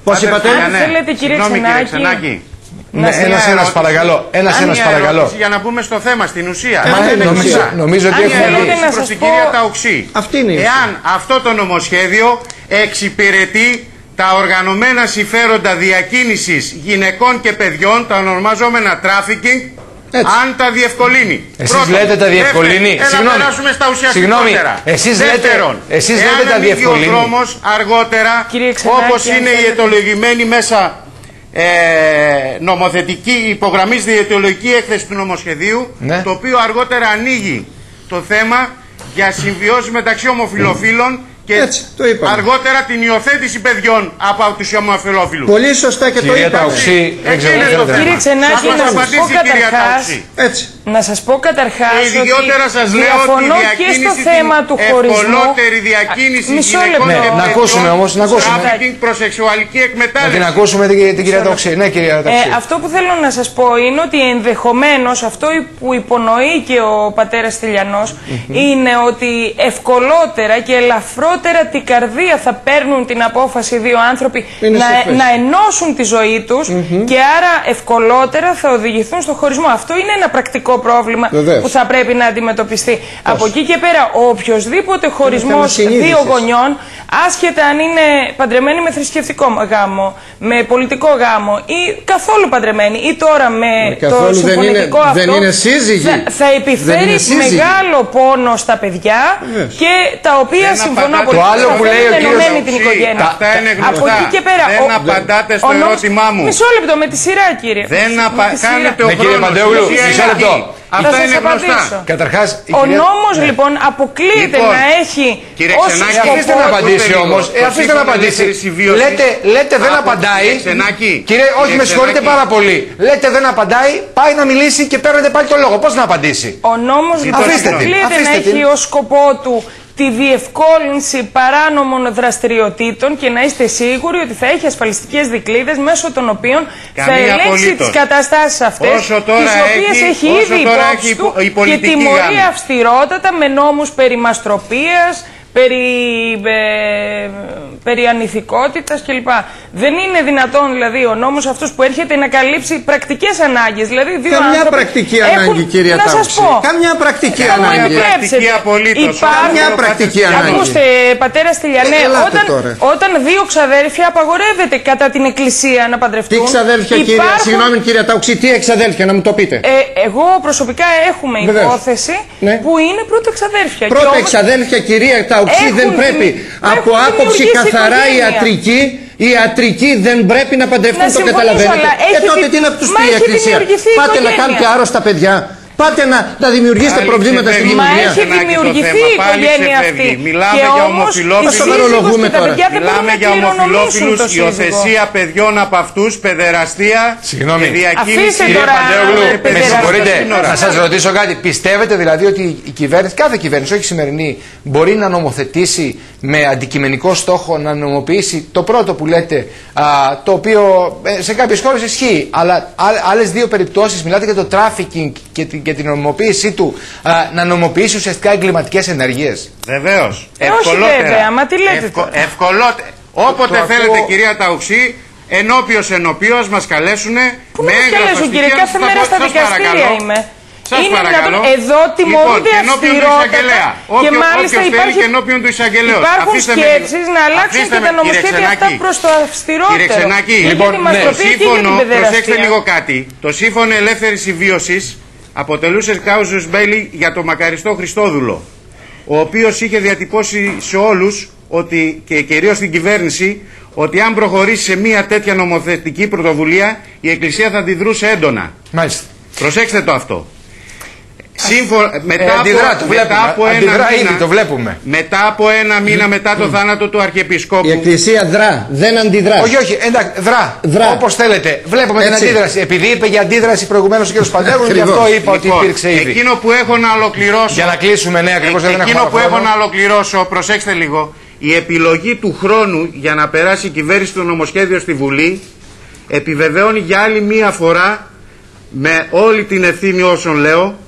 Πώς είπατε; Αν θέλετε κύριε Ξενάκη ναι, ένας ένας παρακαλώ. Ένας ένας παρακαλώ. Για να μπούμε στο θέμα, στην ουσία. Ε, νομίζω, νομίζω ότι έχουμε δει. Προς την κυρία Ταουξή. Αυτή είναι η Εάν αυτό το νομοσχέδιο εξυπηρετεί τα οργανωμένα συμφέροντα διακίνησης γυναικών και παιδιών, τα ονομαζόμενα τράφικινγκ, αν τα διευκολύνει. Εσείς λέτε τα διευκολύνει. Συγγνώμη. Να περάσουμε στα ουσιαστικότερα. Εσείς λέτε, εσείς λέτε τα διευκολύνει. ο δρόμος αργότερα, όπως είναι η αιτολογημένη μέσα ε, νομοθετική, υπογραμμής διαιτολογική έκθεση του νομοσχεδίου, ναι. το οποίο αργότερα ανοίγει το θέμα για συμβιώσεις μεταξύ ομοφιλοφίλων και Έτσι, το αργότερα την υιοθέτηση παιδιών από τους ομοφιλόφιλους. Πολύ σωστά και Κυρία το είπαμε. Ταουξή, δεν ξέρω Κύριε Ξενάκη, να σας πω καταρχάς, Έτσι. να σας πω καταρχάς Και ιδιότερα σας ότι λέω ότι η διαφωνώ και στο διακίνηση, θέμα την του χωρισμού. ευκολότερη διακίνηση Μισό γυναικών λεπτό. και Ναι, να ακούσουμε όμως, να ακούσουμε. Τράφικινγκ προς σεξουαλική Να εκμετάλλευση. την ακούσουμε την, την κυρία Ταουξή. Ναι, κυρία Ταουξή. Ε, αυτό που θέλω να σας πω είναι ότι ενδεχομένως αυτό που υπονοεί και ο πατέρας Τηλιανός είναι ότι ευκολότερα και ελαφρότερα την καρδία θα παίρνουν την απόφαση δύο άνθρωποι Είναι να, σαφές. να ενώσουν τη ζωή τους και άρα ευκολότερα θα οδηγηθούν στο χωρισμό. Αυτό είναι ένα πρακτικό πρόβλημα Βεβαίως. που θα πρέπει να αντιμετωπιστεί. Από εκεί και πέρα, ο οποιοδήποτε χωρισμός συνείδησης. δύο γονιών, άσχετα αν είναι παντρεμένοι με θρησκευτικό γάμο, με πολιτικό γάμο ή καθόλου παντρεμένοι ή τώρα με το καθόλου δεν συμφωνητικό είναι- αυτό, δεν είναι σύζυγοι. θα, θα Δεν επιφέρει είναι σύζυγοι. μεγάλο πόνο στα παιδιά Βεβαίως. και τα οποία Δεν συμφωνώ απαντάτε. απολύτως, Το άλλο θα που λέει φέρουν ο κύριος ενωμένη την Ταουξή, οικογένεια. αυτά είναι Από γνωστά. εκεί και πέρα. Δεν ο- απαντάτε ο στο νόμος- ερώτημά μου. Μισό λεπτό με τη σειρά κύριε. Δεν Με απα... τη σειρά. κάνετε ο Ναι, κύριε χρόνος. Παντεούλου, Η ουσία μισό είναι λεπτό. εκεί. Θα Αυτά σας είναι γνωστά. απαντήσω. Καταρχάς, η Ο κυρία- νόμος Ναι. λοιπόν αποκλείεται Λοιπόν, να έχει κύριε ως Ξενάκη, σκοπό Αφήστε να Ακούστε απαντήσει λίγο. όμως. Ε, Το αφήστε να σύμφωνο απαντήσει. ελεύθερης συμβίωσης Λέτε, λέτε δεν από- απαντάει. Κύριε Ξενάκη, Κύριε, όχι, κύριε με συγχωρείτε Ξενάκη. πάρα πολύ. Λέτε δεν απαντάει, πάει να μιλήσει και παίρνετε πάλι το λόγο. Πώς να απαντήσει; Ο νόμος λοιπόν Αφήστε την, αποκλείεται να αφήστε έχει την. ως σκοπό του τη διευκόλυνση παράνομων δραστηριοτήτων και να είστε σίγουροι ότι θα έχει ασφαλιστικές δικλείδες μέσω των οποίων θα Καμία ελέγξει απολύτως. τις καταστάσεις αυτές Όσο τώρα τις οποίες έχει- έχει, όσο ήδη τώρα υπόψη έχει η του πο- η και πολιτική τιμωρεί γάμη. αυστηρότατα με νόμους περί μαστροπίας, περί, ε, περί ανηθικότητας κλπ. Δεν είναι δυνατόν δηλαδή ο νόμος αυτός που έρχεται να καλύψει πρακτικές ανάγκες. Δηλαδή δύο Καμιά άνθρωποι πρακτική έχουν- ανάγκη, κυρία Να σας Τάουξη. πω. Καμιά πρακτική Θα μου ανάγκη. επιτρέψετε. Πρακτική απολύτως. Υπάρχουν- Καμιά πρακτική ανάγκη. Ακούστε, πατέρα Στυλιανέ, Ε, ελάτε όταν, τώρα. όταν δύο ξαδέρφια απαγορεύεται κατά την εκκλησία να παντρευτούν. Τι ξαδέλφια κύριε, υπάρχουν- συγγνώμη κυρία Ταουξή, τι εξαδέλφια να μου το πείτε. Ε, εγώ προσωπικά έχουμε Βεβαίως. υπόθεση Ναι. που είναι πρώτα εξαδέρφια. Και Πρώτα όμως εξαδέλφια κυρία Ταουξή έχουν δεν πρέπει δημι- από έχουν άποψη δημιουργήσει καθαρά οικογένεια. ιατρική η ιατρική δεν πρέπει να παντρευτούν, Να το συμφωνήσω, καταλαβαίνετε. αλλά Ε, έχει τότε δι- τι να τους Μα πει η έχει Εκκλησία; δημιουργηθεί Πάτε να οικογένεια. κάνετε άρρωστα παιδιά. Πάτε να, να δημιουργήσετε Πάλι προβλήματα στη ξεφεύγει. Μα δημιουργία. έχει Ξενάκη το δημιουργηθεί θέμα, η πάλι οικογένεια ξεφεύγει. αυτή. Μιλάμε και για όμως ομοφυλόφιλους. η Ας το σύζυγος παρολογούμε και τα τώρα. παιδιά δεν μπορούν Μιλάμε να για κληρονομήσουν ομοφυλόφιλους, το σύζυγο. υιοθεσία παιδιών από αυτούς, παιδεραστία Συγγνώμη. και διακίνηση. Αφήστε Κύριε τώρα, Παντέογλου, ε, με παιδεραστία συγχωρείτε, σύνορα. να σας ρωτήσω κάτι. Πιστεύετε δηλαδή ότι η κυβέρνηση, κάθε κυβέρνηση, όχι η σημερινή, μπορεί να νομοθετήσει με αντικειμενικό στόχο να νομοποιήσει το πρώτο που λέτε, α, το οποίο ε, σε κάποιες χώρες ισχύει, αλλά άλλες δύο περιπτώσεις, μιλάτε για το trafficking και την, και την νομιμοποίησή του, α, να νομοποιήσει ουσιαστικά εγκληματικές ενεργίε. Βεβαίως. Ε, όχι βέβαια, μα τι λέτε τώρα. Ευκολότερα. Όποτε Το θέλετε, ακούω. κυρία Ταουξή, ενώπιος ενώπιο μας καλέσουν. Πού να μας καλέσουν κύριε, κάθε μέρα στα δικαστήρια είμαι. Σας είναι παρακαλώ. δυνατόν, εδώ τιμωρούνται λοιπόν, και ενώπιον του εισαγγελέα. αυστηρότατα και Όποιο- μάλιστα όποιος θέλει υπάρχει, και ενώπιον του εισαγγελέως. υπάρχουν Αφήστε με σκέψεις λίγο. να αλλάξουν Αφήστε και με, τα κύριε νομοσχέδια αυτά Ξενάκη. προς το αυστηρότερο. Κύριε Ξενάκη, Και λοιπόν, για τη ναι. Το μαστροπία και για σύμφωνο, την προσέξτε παιδεραστία. λίγο κάτι. Το σύμφωνο ελεύθερης συμβίωση αποτελούσες κάουζου μπέλη για το μακαριστό Χριστόδουλο. Ο οποίος είχε διατυπώσει σε όλους ότι και κυρίως στην κυβέρνηση ότι αν προχωρήσει σε μια τέτοια νομοθετική πρωτοβουλία η Εκκλησία θα αντιδρούσε έντονα. Μάλιστα. Προσέξτε το αυτό. Σύμφωνα, μετά, Ε, αντιδρά, από, το μετά βλέπουμε. από ένα Αντιδρά μήνα, ήδη, το βλέπουμε. μετά από ένα μήνα μετά το θάνατο του Αρχιεπισκόπου Η Εκκλησία δρά, δεν αντιδρά. Όχι, όχι, εντάξει, δρά. Δρά. Όπως θέλετε. Βλέπουμε την Έτσι. αντίδραση. Επειδή είπε για αντίδραση προηγουμένως ο κ. Παντέγλου, γι' αυτό είπα ότι Λοιπόν, υπήρξε ήδη. Εκείνο που έχω να ολοκληρώσω. Για να κλείσουμε, ναι, ακριβώς δεν Εκείνο έχουμε που χρόνο. έχω να ολοκληρώσω, προσέξτε λίγο. Η επιλογή του χρόνου για να περάσει η κυβέρνηση το νομοσχέδιο στη Βουλή επιβεβαιώνει για άλλη μία φορά με όλη την ευθύνη όσων λέω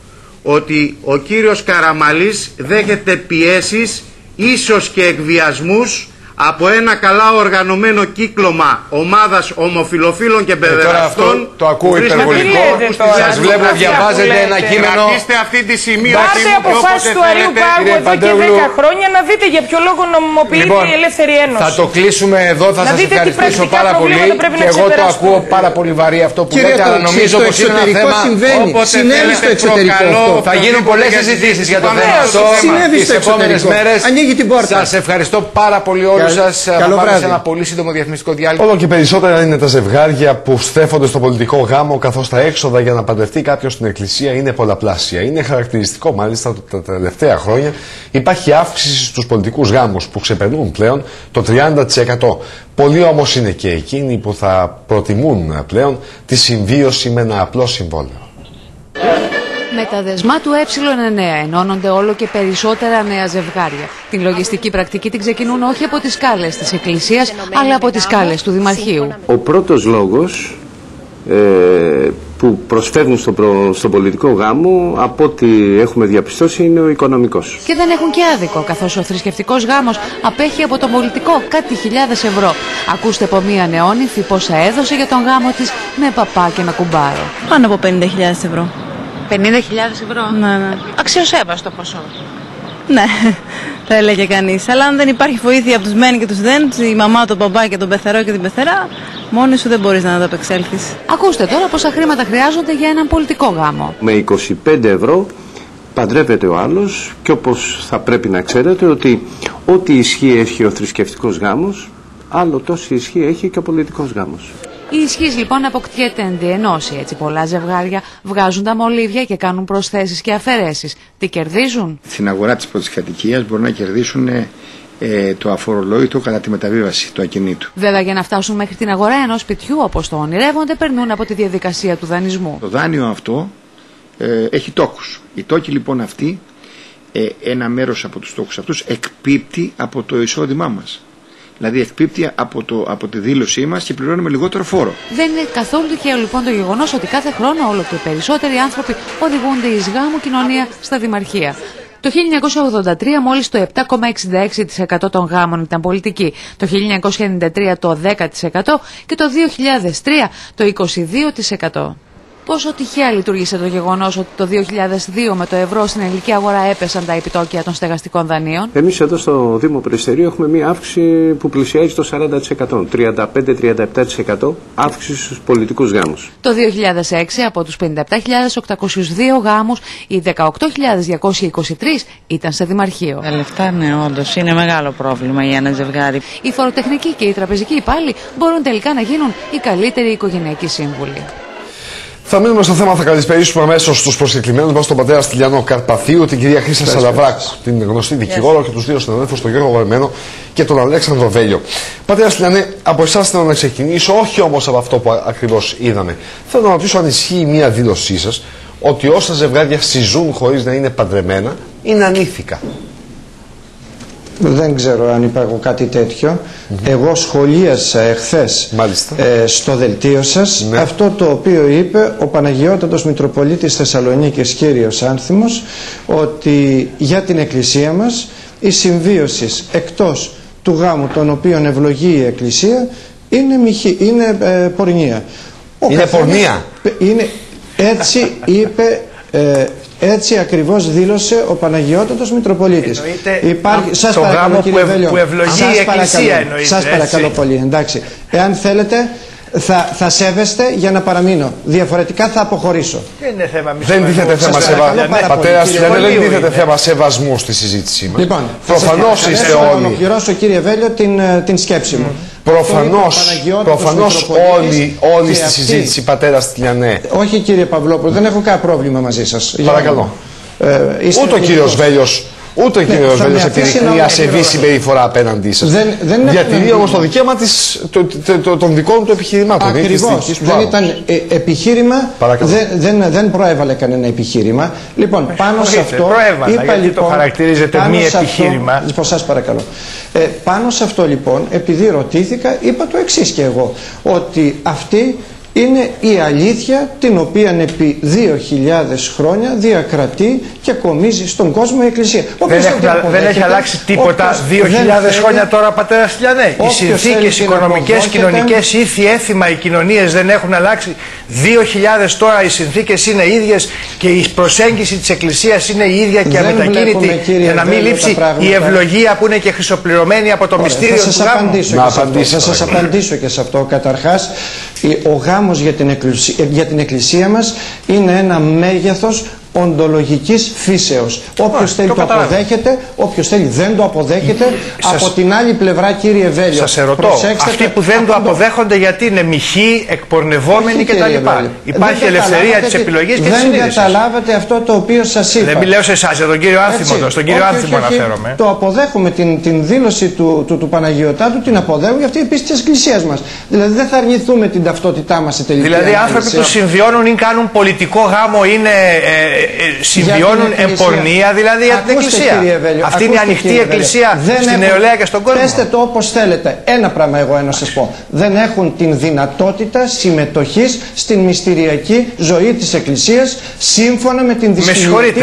ότι ο κύριος Καραμαλής δέχεται πιέσεις ίσως και εκβιασμούς από ένα καλά οργανωμένο κύκλωμα ομάδας ομοφιλοφίλων και Ε, τώρα αυτό παιδεραστών το ακούω που βρίσκεται υπερβολικό. που στη Σας διαδικασία βλέπω που διαβάζετε λέτε. ένα κείμενο. Κρατήστε αυτή τη σημείωση Πάτε μου και αποφάσεις όποτε του Αρίου θέλετε, Πάγου κύριε εδώ και Παντέογλου. 10 χρόνια να δείτε για ποιο λόγο νομιμοποιείται Λοιπόν, η Ελεύθερη Ένωση. Θα το κλείσουμε εδώ, θα Να σας δείτε τι ευχαριστήσω πρακτικά πάρα πολύ προβλήματα πρέπει και να εγώ το ξεπεράσουμε. ακούω πάρα πολύ βαρύ αυτό που Κύριε λέτε, αλλά Τόξη, νομίζω στο πως είναι ένα εξωτερικό θέμα συμβαίνει. Όποτε Συνέβη στο θέλετε εξωτερικό προκαλώ, αυτό. θα γίνουν οποιοδήποτε πολλές για συζητήσεις για το Πάμε θέμα στο αυτό θέμα. Συνέβη τις στο επόμενες εξωτερικό. μέρες. Ανοίγει την πόρτα. Σας ευχαριστώ πάρα πολύ όλους Καλ- σας. Θα καλό πάμε σε βράδυ. ένα πολύ σύντομο διαφημιστικό διάλειμμα. Όλο και περισσότερα είναι τα ζευγάρια που στέφονται στο πολιτικό γάμο, καθώς τα έξοδα για να παντρευτεί κάποιος στην εκκλησία είναι πολλαπλάσια. Είναι χαρακτηριστικό μάλιστα ότι τα τελευταία χρόνια υπάρχει αύξηση στους πολιτικούς γάμους που ξεπερνούν πλέον το 30%. Πολλοί όμως είναι και εκείνοι που θα προτιμούν πλέον τη συμβίωση με ένα απλό συμβόλαιο. Με τα δεσμά του ε9 ενώνονται όλο και περισσότερα νέα ζευγάρια. Την λογιστική πρακτική την ξεκινούν όχι από τις σκάλες της Εκκλησίας, αλλά από τις σκάλες του Δημαρχείου. Ο πρώτος λόγος ε, που προσφεύγουν στο, προ- στο πολιτικό γάμο από ό,τι έχουμε διαπιστώσει είναι ο οικονομικός. Και δεν έχουν και άδικο, καθώς ο θρησκευτικός γάμος απέχει από το πολιτικό κάτι χιλιάδες ευρώ. Ακούστε από μία νεόνυφη πόσα έδωσε για τον γάμο της με παπά και με κουμπάρο. Πάνω από 50.000 ευρώ. 50.000 ευρώ. Ναι, ναι. Αξιοσέβαστο ποσό. Ναι, θα έλεγε κανείς. Αλλά αν δεν υπάρχει βοήθεια από τους μεν και τους δεν, η μαμά, τον παπά και τον πεθερό και την πεθερά, μόνη σου δεν μπορείς να ανταπεξέλθεις. Ακούστε τώρα πόσα χρήματα χρειάζονται για έναν πολιτικό γάμο. Με 25 ευρώ παντρεύεται ο άλλος και όπως θα πρέπει να ξέρετε ότι ό,τι ισχύ έχει ο θρησκευτικός γάμος άλλο τόση ισχύ έχει και ο πολιτικός γάμος. Η ισχύς λοιπόν αποκτιέται εν διενώση. Έτσι πολλά ζευγάρια βγάζουν τα μολύβια και κάνουν προσθέσεις και αφαιρέσεις. Τι κερδίζουν; Στην αγορά της πρώτης κατοικίας μπορούν να κερδίσουν ε, ε, το αφορολόγητο κατά τη μεταβίβαση του ακινήτου. Βέβαια για να φτάσουν μέχρι την αγορά ενός σπιτιού όπως το ονειρεύονται περνούν από τη διαδικασία του δανεισμού. Το δάνειο αυτό ε, έχει τόκους. Οι τόκοι λοιπόν αυτοί, ε, ένα μέρος από τους τόκους αυτούς εκπίπτει από το εισόδημά μας. Δηλαδή εκπίπτει από, το, από τη δήλωσή μας και πληρώνουμε λιγότερο φόρο. Δεν είναι καθόλου τυχαίο λοιπόν το γεγονός ότι κάθε χρόνο όλο και περισσότεροι άνθρωποι οδηγούνται εις γάμου κοινωνία στα δημαρχία. Το 1983 μόλις το 7,66% των γάμων ήταν πολιτική, το 1993 το 10% και το 2003 το 22%. Πόσο τυχαία λειτουργήσε το γεγονός ότι το 2002 με το ευρώ στην ελληνική αγορά έπεσαν τα επιτόκια των στεγαστικών δανείων; Εμείς εδώ στο Δήμο Περιστερίου έχουμε μία αύξηση που πλησιάζει το 40%, 35-37% αύξηση στους πολιτικούς γάμους. Το 2006 από τους 57.802 γάμους, οι 18.223 ήταν σε δημαρχείο. Τα λεφτά, ναι, όντως είναι μεγάλο πρόβλημα για ένα ζευγάρι. Οι φοροτεχνικοί και οι τραπεζικοί υπάλληλοι μπορούν τελικά να γίνουν οι καλύτεροι οικογενειακοί σύμβουλοι. Θα μείνουμε στο θέμα, θα καλησπερίσουμε αμέσως τους προσκεκλημένους μας, τον πατέρα Στυλιανό Καρπαθίου, την κυρία Χρήστα Σαλαβράκου, την γνωστή δικηγόρο και τους δύο συναδέλφους, τον Γιώργο Βαρμένο και τον Αλέξανδρο Βέλιο. Πατέρα Στυλιανέ, από εσάς θέλω να ξεκινήσω, όχι όμως από αυτό που ακριβώς είδαμε. Θέλω να ρωτήσω αν ισχύει μία δήλωσή σας ότι όσα ζευγάρια συζούν χωρίς να είναι παντρεμένα είναι ανήθικα. Δεν ξέρω αν υπάρχει κάτι τέτοιο. Εγώ σχολίασα εχθές ε, στο δελτίο σας αυτό το οποίο είπε ο Παναγιώτατος Μητροπολίτης Θεσσαλονίκης κύριος Άνθιμος ότι για την Εκκλησία μας η συμβίωσης εκτός του γάμου τον οποίον ευλογεί η Εκκλησία είναι, μοιχή, είναι ε, πορνεία. Ο Είναι καθένας- πορνεία. Είναι, έτσι είπε ε, έτσι ακριβώς δήλωσε ο Παναγιώτατος Μητροπολίτης. Εννοείται Υπάρχει, το σας γάμο παρακαλώ που κύριε ευ- Βέλιο. που ευλογεί Σας η Εκκλησία παρακαλώ, εννοείται, Σας παρακαλώ έτσι. πολύ, εντάξει. Εάν θέλετε θα, θα σέβεστε για να παραμείνω. Διαφορετικά θα αποχωρήσω. Δεν είναι θέμα Δεν τίθεται θέμα σεβασμού. Πατέρα Στυλιανέ, δεν τίθεται θέμα σεβασμού στη συζήτησή μας. Λοιπόν, προφανώ θα σας είστε παρακαλέσω να όλοι. ολοκληρώσω κύριε Βέλιο την, ε, την σκέψη μου. Προφανώς, Το είπε ο Παναγιώτατος προφανώς Μητροπολίτης όλοι, όλοι και στη αυτοί- συζήτηση πατέρα Στυλιανέ. Όχι κύριε Παυλόπουλο, δεν έχω κανένα πρόβλημα μαζί σας. Παρακαλώ. Ε, είστε Ούτε ο εθνικός. κύριος Βέλιος Ούτε ο Ναι, κύριος θα με Βέλιος αφήσει επιδεικνύει να ασεβή ολοκληρώσω. συμπεριφορά απέναντί σας. Δεν- δεν έχουμε Διατηρεί να όμως πει- το δικαίωμα της, το, το, το- των δικών του επιχειρημάτων. είναι της Ακριβώς. δικής του Δεν άλλου. ήταν ε, επιχείρημα, Παρακαλώ. δεν, δεν, δεν προέβαλε κανένα επιχείρημα. Λοιπόν, πάνω σε Συγχωρείτε, αυτό. προέβαλα, είπα, γιατί το λοιπόν, χαρακτηρίζετε πάνω μη σε αυτό- επιχείρημα. Λοιπόν, σας παρακαλώ. Ε, πάνω σε αυτό λοιπόν, επειδή ρωτήθηκα, είπα το εξής και εγώ. Ότι αυτή είναι η αλήθεια την οποία επί 2.000 χρόνια διακρατεί και κομίζει στον κόσμο η Εκκλησία. Δεν, Όποιος έχουν- την δεν αποδέχεται, έχει αλλάξει τίποτα όποιος 2.000 δεν χρόνια θέλει- τώρα, πατέρα Στυλιανέ. Οι Όποιος συνθήκες θέλει την οικονομικές, αποδέχεται. κοινωνικές, ήθη, έθιμα, οι κοινωνίες δεν έχουν αλλάξει. 2.000 τώρα οι συνθήκες είναι ίδιες και η προσέγγιση της Εκκλησίας είναι η ίδια και Δεν αμετακίνητη. βλέπουμε, κύριε Για να μην Βέλιο, λείψει τα πράγματα. η ευλογία που είναι και χρυσοπληρωμένη από το Ωραία, μυστήριο θα του σας γάμου. απαντήσω και σε αυτό. Θα σας απαντήσω και σε αυτό. Καταρχάς, η- ο γάμος για την, εκκλησία, για την εκκλησία μας είναι ένα μέγεθος οντολογικής φύσεως. Όποιος θέλει το, καταλάβω. αποδέχεται, όποιος θέλει δεν το αποδέχεται. Σας- Από την άλλη πλευρά, κύριε Βέλιο, Σας ερωτώ, προσέξτε αυτοί το- που δεν το αυτό- αποδέχονται γιατί είναι μοιχοί, εκπορνευόμενοι Όχι, κύριε κτλ. Βέλιο. Υπάρχει Δεν ελευθερία καταλάβατε της τι- επιλογής και της Δεν συνείδηση. καταλάβατε αυτό το οποίο σας είπα. Δεν μιλάω σε εσάς, για τον κύριο Άνθιμο, Έτσι. τώρα, στον κύριο Όχι, Άνθιμο όχι, όχι. αναφέρομαι. Το αποδέχομαι την, την δήλωση του, του, του Παναγιωτάτου, την αποδέχομαι για αυτή η πίστη της Εκκλησίας μας. Δηλαδή δεν θα αρνηθούμε την ταυτότητά μας σε τελική Δηλαδή οι άνθρωποι ανάλυση. που συμβιώνουν ή κάνουν πολιτικό γάμο είναι, ε, ε, συμβιώνουν Για την Εκκλησία. εμπορνεία δηλαδή για την Ακούστε, Εκκλησία. κύριε Βέλιο, Αυτή είναι η ακούστε, ανοιχτή κύριε Εκκλησία Βέλιο. Δεν στην έχουν- νεολαία και στον κόσμο. Πέστε το όπως θέλετε. Ένα πράγμα εγώ να σας πω. Δεν έχουν την δυνατότητα συμμετοχής στην μυστηριακή ζωή της Εκκλησίας σύμφωνα με την Με δυσκολία. συγχωρείτε.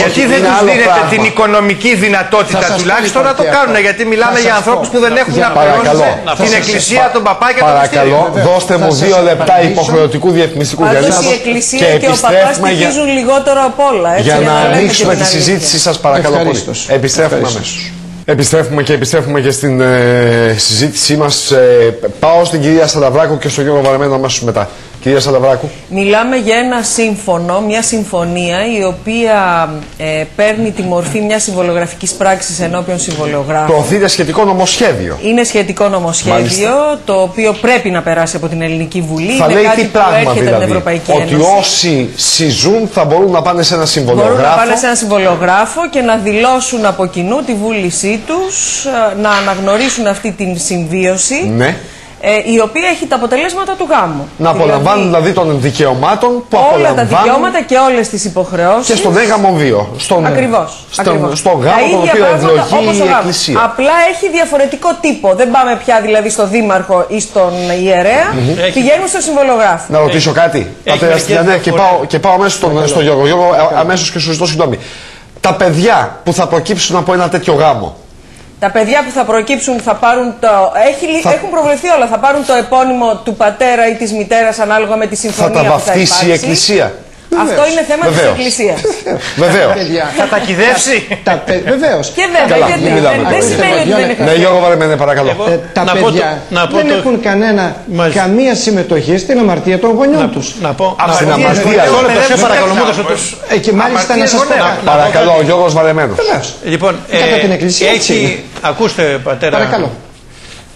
Γιατί δεν τους δίνετε την οικονομική δυνατότητα Θα σας πω τουλάχιστον λοιπόν να το και κάνουν. αυτό. Γιατί Θα μιλάμε σας για πω. ανθρώπου που δεν έχουν Για- να πληρώσουν Παρακαλώ. την Θα εκκλησία, σας- τον παπά και τον Παρακαλώ, μυστήριο. δώστε μου Θα δύο σας λεπτά απαντήσω. υποχρεωτικού διαφημιστικού Πάντως διαλύματο η Εκκλησία και και, ο Παπάς επιστρέφουμε για, στοιχίζουν λιγότερο από όλα. Έτσι, για να λέμε και ανοίξουμε την τη αλήθεια. συζήτηση σας, παρακαλώ πολύ. Ευχαρίστως. Επιστρέφουμε Ευχαρίστως. αμέσως. Επιστρέφουμε και επιστρέφουμε και στην ε, συζήτησή μας. πάω στην κυρία Σαλαβράκου και στον Γιώργο Βαρεμένο αμέσως μετά. Κυρία Σαλαβράκου. Μιλάμε για ένα σύμφωνο, μια συμφωνία η οποία ε, παίρνει τη μορφή μιας συμβολογραφικής πράξης ενώπιον συμβολογράφου. Προωθείται σχετικό νομοσχέδιο. Είναι σχετικό νομοσχέδιο το οποίο πρέπει να περάσει από την Ελληνική Βουλή. Θα είναι λέει κάτι τι που πράγμα έρχεται από την δηλαδή. Ευρωπαϊκή Ότι Ένωση. όσοι συζούν θα μπορούν να πάνε σε ένα Μπορούν να συμβολιογράφο. πάνε σε ένα συμβολογράφο και να δηλώσουν από κοινού τη βούλησή τους, ε, να αναγνωρίσουν αυτή την συμβίωση, Ναι. Ε, η οποία έχει τα αποτελέσματα του γάμου. Να απολαμβάνουν δηλαδή των δικαιωμάτων που όλα τα απολαμβάνουν δικαιώματα και όλες τις υποχρεώσεις. και στον έγαμο βίο. Στον, Ακριβώς. Στον, ακριβώς. στον Τα γάμο τον ίδια οποίο πράγματα όπως ευλογεί ο η γάμος. Εκκλησία. Απλά έχει διαφορετικό τύπο. Δεν πάμε πια δηλαδή στο δήμαρχο ή στον ιερέα. Μμμ. Πηγαίνουμε στο συμβολογράφο. Να ρωτήσω κάτι. έχει Πατέρα μερικές Στυλιανέ, και διαφορές. πάω, και πάω αμέσως στον, στον Γιώργο. Γιώργο, αμέσως και σου ζητώ συγγνώμη. Τα παιδιά που θα προκύψουν από ένα τέτοιο γάμο, Τα παιδιά που θα προκύψουν θα πάρουν το. Έχει, λι- Θα- Έχουν προβλεφθεί όλα. Θα πάρουν το επώνυμο του πατέρα ή της μητέρας ανάλογα με τη θα συμφωνία τα που θα βαφτίσει υπάρξει. η Εκκλησία. Αυτό είναι θέμα της Βεβαίως. Εκκλησίας. Βεβαίως. Θα τα κυδεύσει. Βεβαίως. Και βέβαια, Καλά, γιατί μην μιλάμε δεν, δεν τώρα. σημαίνει ότι δεν είναι Ναι, Γιώργο Βαρεμένε, παρακαλώ. Ε, τα να πω παιδιά το- να πω δεν το- έχουν κανένα, καμία συμμετοχή στην αμαρτία των γονιών τους. Να πω. Στην να πω- αμαρτία, Μισό λέω. λεπτό, σε παρακαλώ, μου δώσε το. Ε, και μάλιστα να σας πω. γονέων. κάτι. Παρακαλώ, ο Γιώργος Βαρεμένο. Λοιπόν, Κατά την Εκκλησία, έτσι είναι. έχει, ακούστε πατέρα, Παρακαλώ.